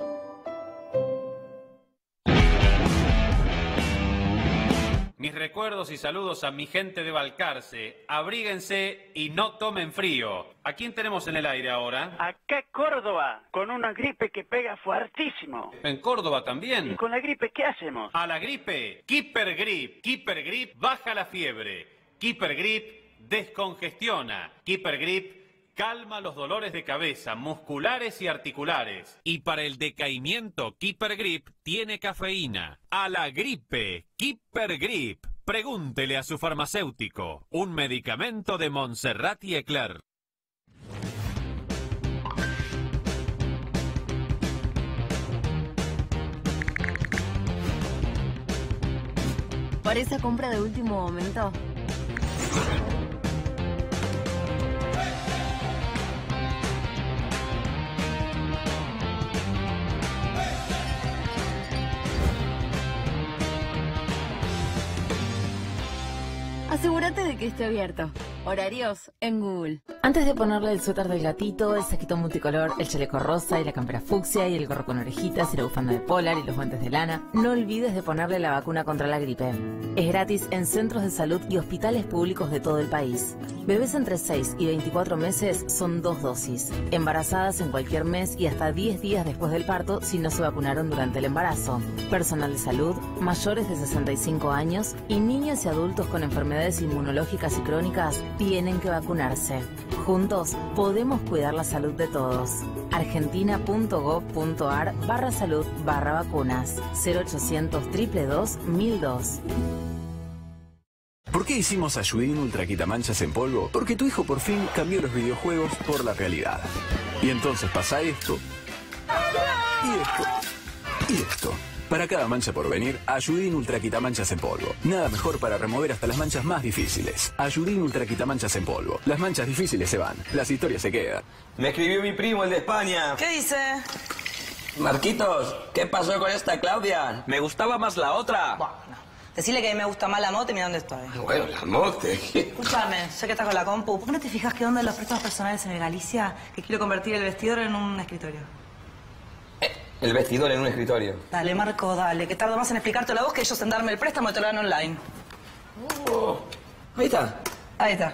Mis recuerdos y saludos a mi gente de Balcarce. Abríguense y no tomen frío. ¿A quién tenemos en el aire ahora? Acá Córdoba, con una gripe que pega fuertísimo. En Córdoba también. ¿Y con la gripe qué hacemos? A la gripe, Keeper Grip. Keeper Grip baja la fiebre. Keeper Grip descongestiona. Keeper Grip calma los dolores de cabeza, musculares y articulares. Y para el decaimiento, Keeper Grip tiene cafeína. A la gripe, Keeper Grip. Pregúntele a su farmacéutico. Un medicamento de Montserrat y Eclair. Por esa compra de último momento. Asegúrate de que esté abierto. Horarios en Google. Antes de ponerle el suéter del gatito, el saquito multicolor, el chaleco rosa y la campera fucsia y el gorro con orejitas y la bufanda de polar y los guantes de lana, no olvides de ponerle la vacuna contra la gripe. Es gratis en centros de salud y hospitales públicos de todo el país. Bebés entre 6 y 24 meses son dos dosis. Embarazadas en cualquier mes y hasta 10 días después del parto si no se vacunaron durante el embarazo. Personal de salud, mayores de 65 años y niños y adultos con enfermedades inmunológicas y crónicas tienen que vacunarse. Juntos podemos cuidar la salud de todos. argentina.gov.ar barra salud barra vacunas 0800 222 1002 ¿Por qué hicimos Ayudín Ultra Quitamanchas en polvo? Porque tu hijo por fin cambió los videojuegos por la realidad. Y entonces pasa esto. Y esto. Y esto. Para cada mancha por venir, Ayudín Ultra Quitamanchas en polvo. Nada mejor para remover hasta las manchas más difíciles. Ayudín Ultra Quitamanchas en polvo. Las manchas difíciles se van, las historias se quedan. Me escribió mi primo, el de España. ¿Qué dice? Marquitos, ¿qué pasó con esta Claudia? Me gustaba más la otra. Decirle que a mí me gusta más la moto y mira dónde estoy. Bueno, la mote. Escúchame, sé que estás con la compu. ¿Por qué no te fijas qué onda los préstamos personales en el Galicia? Que quiero convertir el vestidor en un escritorio. El vestidor en un escritorio. Dale, Marco, dale. Que tardo más en explicarte la voz que ellos en darme el préstamo y te lo dan online. Ahí está. Ahí está.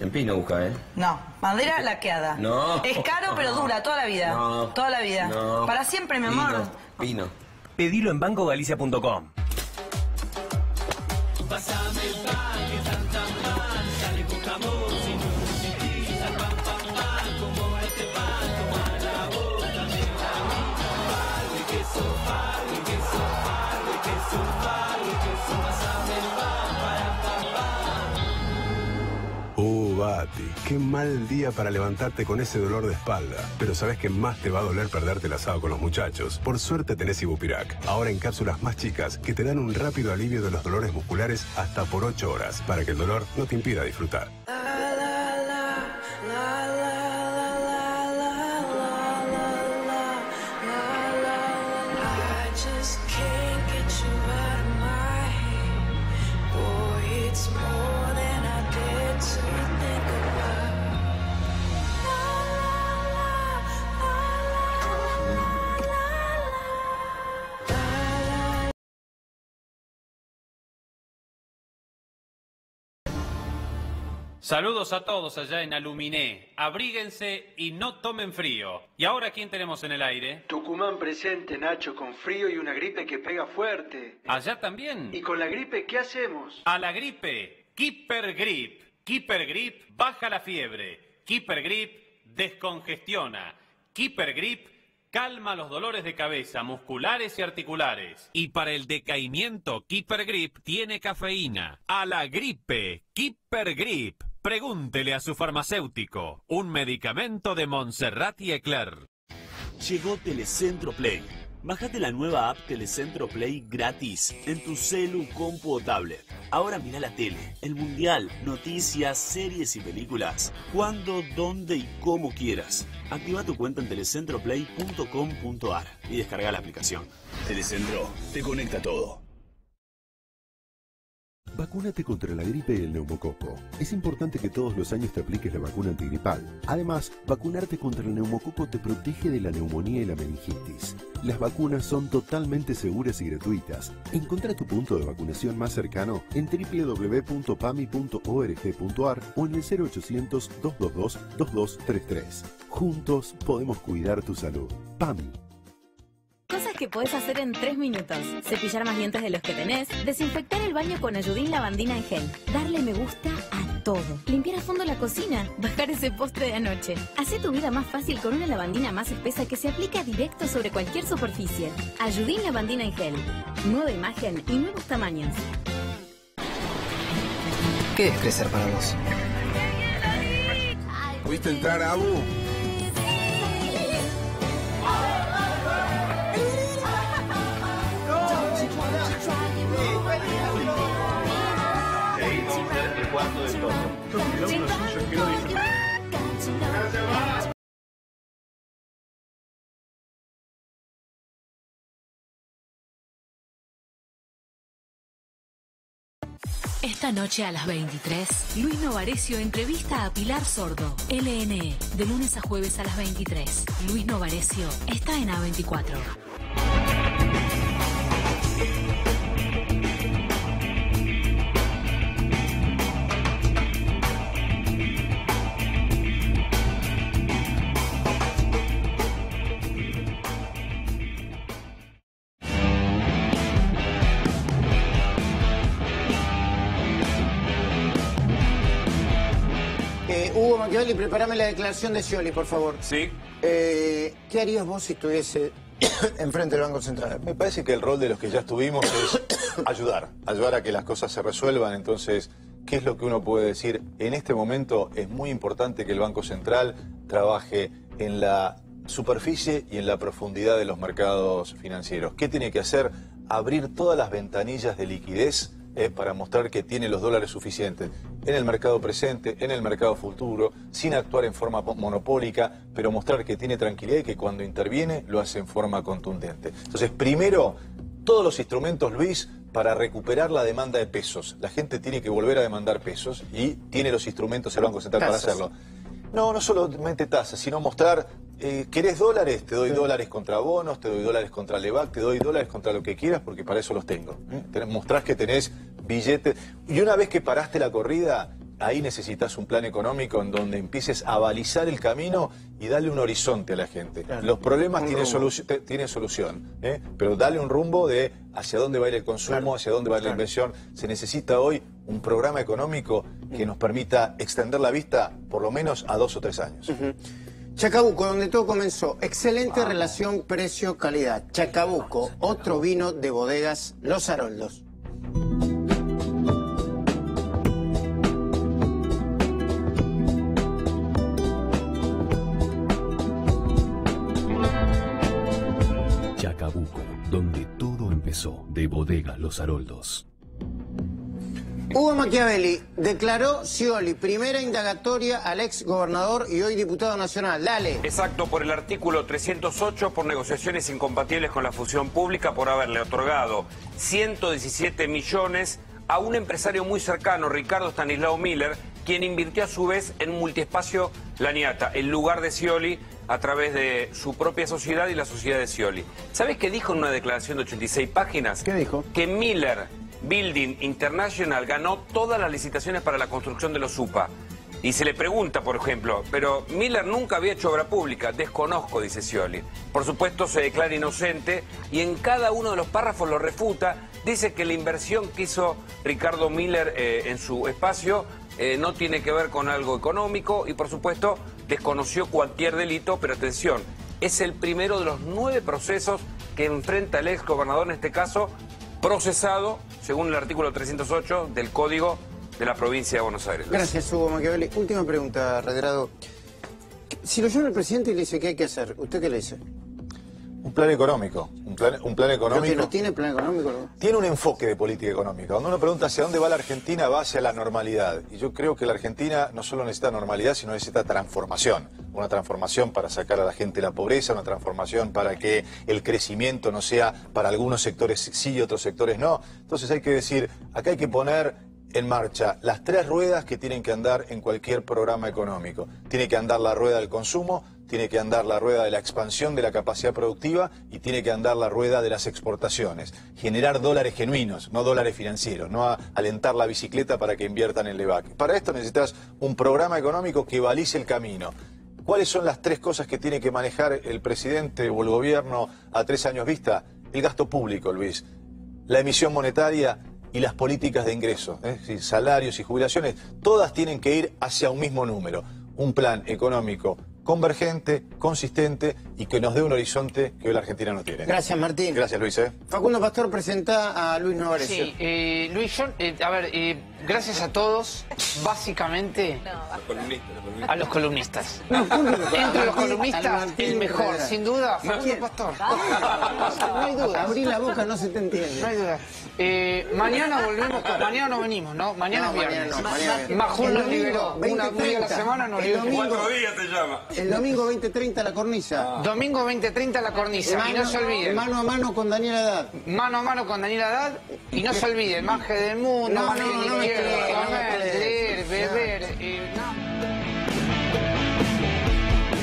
En pino busca, ¿eh? No, madera laqueada. No. Es caro, pero dura, toda la vida. No. Toda la vida. No. Para siempre, mi amor. Pino. Pedilo en bancogalicia.com. qué mal día para levantarte con ese dolor de espalda. Pero sabes que más te va a doler perderte el asado con los muchachos. Por suerte tenés Ibupirac. Ahora en cápsulas más chicas que te dan un rápido alivio de los dolores musculares hasta por 8 horas, para que el dolor no te impida disfrutar. Saludos a todos allá en Aluminé. Abríguense y no tomen frío. ¿Y ahora quién tenemos en el aire? Tucumán presente, Nacho, con frío y una gripe que pega fuerte. ¿Allá también? ¿Y con la gripe qué hacemos? A la gripe, Keeper Grip. Keeper Grip baja la fiebre. Keeper Grip descongestiona. Keeper Grip calma los dolores de cabeza, musculares y articulares. Y para el decaimiento, Keeper Grip tiene cafeína. A la gripe, Keeper Grip. Pregúntele a su farmacéutico. Un medicamento de Montserrat y Eclair. Llegó Telecentro Play. Bájate la nueva app Telecentro Play gratis en tu celu, compu o tablet. Ahora mira la tele, el mundial, noticias, series y películas. Cuando, dónde y cómo quieras. Activa tu cuenta en telecentroplay.com.ar y descarga la aplicación. Telecentro, te conecta todo. Vacúnate contra la gripe y el neumococo. Es importante que todos los años te apliques la vacuna antigripal. Además, vacunarte contra el neumococo te protege de la neumonía y la meningitis. Las vacunas son totalmente seguras y gratuitas. Encontra tu punto de vacunación más cercano en www.pami.org.ar o en el 0800-222-2233. Juntos podemos cuidar tu salud. PAMI. Cosas que podés hacer en 3 minutos. Cepillar más dientes de los que tenés. Desinfectar el baño con ayudín lavandina en gel. Darle me gusta a todo. Limpiar a fondo la cocina. Bajar ese postre de anoche. Hacé tu vida más fácil con una lavandina más espesa que se aplica directo sobre cualquier superficie. Ayudín lavandina en gel. Nueva imagen y nuevos tamaños. ¿Qué es crecer para vos? ¿Pudiste entrar, Abu? Esta noche a las 23, Luis Novarecio entrevista a Pilar Sordo, LNE, de lunes a jueves a las 23. Luis Novarecio está en A24. Machiavelli, prepárame la declaración de Scioli, por favor. Sí. Eh, ¿Qué harías vos si estuviese enfrente del Banco Central? Me parece que el rol de los que ya estuvimos es ayudar, ayudar a que las cosas se resuelvan. Entonces, ¿qué es lo que uno puede decir? En este momento es muy importante que el Banco Central trabaje en la superficie y en la profundidad de los mercados financieros. ¿Qué tiene que hacer? Abrir todas las ventanillas de liquidez eh, para mostrar que tiene los dólares suficientes en el mercado presente, en el mercado futuro, sin actuar en forma monopólica, pero mostrar que tiene tranquilidad y que cuando interviene lo hace en forma contundente. Entonces, primero, todos los instrumentos, Luis, para recuperar la demanda de pesos. La gente tiene que volver a demandar pesos y tiene los instrumentos el Banco Central para hacerlo. No, no solamente tasas, sino mostrar, eh, ¿querés dólares? Te doy dólares contra bonos, te doy dólares contra Levac, te doy dólares contra lo que quieras, porque para eso los tengo. ¿eh? Tenés- Mostrás que tenés billetes. Y una vez que paraste la corrida, ahí necesitas un plan económico en donde empieces a balizar el camino y darle un horizonte a la gente. Los problemas tienen, solución, ¿eh? pero dale un rumbo de hacia dónde va a ir el consumo, hacia dónde va a ir la inversión. Se necesita hoy un programa económico que nos permita extender la vista por lo menos a dos o tres años. Chacabuco, donde todo comenzó. Excelente relación precio-calidad. Chacabuco, otro vino de bodegas Los Haroldos. Chacabuco, donde todo empezó, de Bodega Los Haroldos. Hugo Machiavelli declaró Scioli primera indagatoria al ex gobernador y hoy diputado nacional. Dale. Exacto, por el artículo 308, por negociaciones incompatibles con la función pública, por haberle otorgado 117 millones a un empresario muy cercano, Ricardo Stanislao Miller, quien invirtió a su vez en Multiespacio Laniata, en lugar de Scioli, a través de su propia sociedad y la sociedad de Scioli. ¿Sabes qué dijo en una declaración de 86 páginas? ¿Qué dijo? Que Miller Building International ganó todas las licitaciones para la construcción de los UPA. Y se le pregunta, por ejemplo, pero Miller nunca había hecho obra pública, desconozco, dice Scioli. Por supuesto se declara inocente y en cada uno de los párrafos lo refuta. Dice que la inversión que hizo Ricardo Miller eh, en su espacio eh, no tiene que ver con algo económico y por supuesto desconoció cualquier delito, pero atención, es el primero de los nueve procesos que enfrenta el ex gobernador en este caso, procesado según el artículo 308 del Código de la provincia de Buenos Aires. Gracias, Hugo Machiavelli. Última pregunta, Redrado. Si lo llama el presidente y le dice qué hay que hacer, ¿usted qué le dice? Un plan económico. Un plan, un plan ¿Lo económico. que no tiene plan económico? no? Tiene un enfoque de política económica. Cuando uno pregunta hacia dónde va la Argentina, va hacia la normalidad. Y yo creo que la Argentina no solo necesita normalidad, sino necesita transformación. Una transformación para sacar a la gente de la pobreza, una transformación para que el crecimiento no sea para algunos sectores sí y otros sectores no. Entonces hay que decir, acá hay que poner en marcha las tres ruedas que tienen que andar en cualquier programa económico. Tiene que andar la rueda del consumo, tiene que andar la rueda de la expansión de la capacidad productiva y tiene que andar la rueda de las exportaciones. Generar dólares genuinos, no dólares financieros, no a- alentar la bicicleta para que inviertan en Levac. Para esto necesitas un programa económico que balice el camino. ¿Cuáles son las tres cosas que tiene que manejar el presidente o el gobierno a tres años vista? El gasto público, Luis, la emisión monetaria y las políticas de ingreso, es decir, salarios y jubilaciones, todas tienen que ir hacia un mismo número. Un plan económico convergente, consistente y que nos dé un horizonte que hoy la Argentina no tiene. Gracias, Martín. Gracias, Luis. ¿eh? Facundo Pastor presenta a Luis Novarecio. Sí, eh, Luis, yo, eh, a ver, eh, gracias a todos, básicamente a los columnistas. Entre los columnistas, el mejor, sin duda, Facundo Pastor. No hay duda, abrí la boca, no se te entiende. No hay duda. Eh, mañana volvemos, con- mañana no venimos, ¿no? Mañana No, es viernes. mañana. Majul nos liberó. Una 20, día a la semana nos liberó. domingo- días te llama. El domingo 20.30 la cornisa. Domingo 20.30 la cornisa. y no se olviden. Mano a mano con Daniel Haddad. Mano a mano con Daniel Haddad. Y no se olviden, Maje del Mundo, No.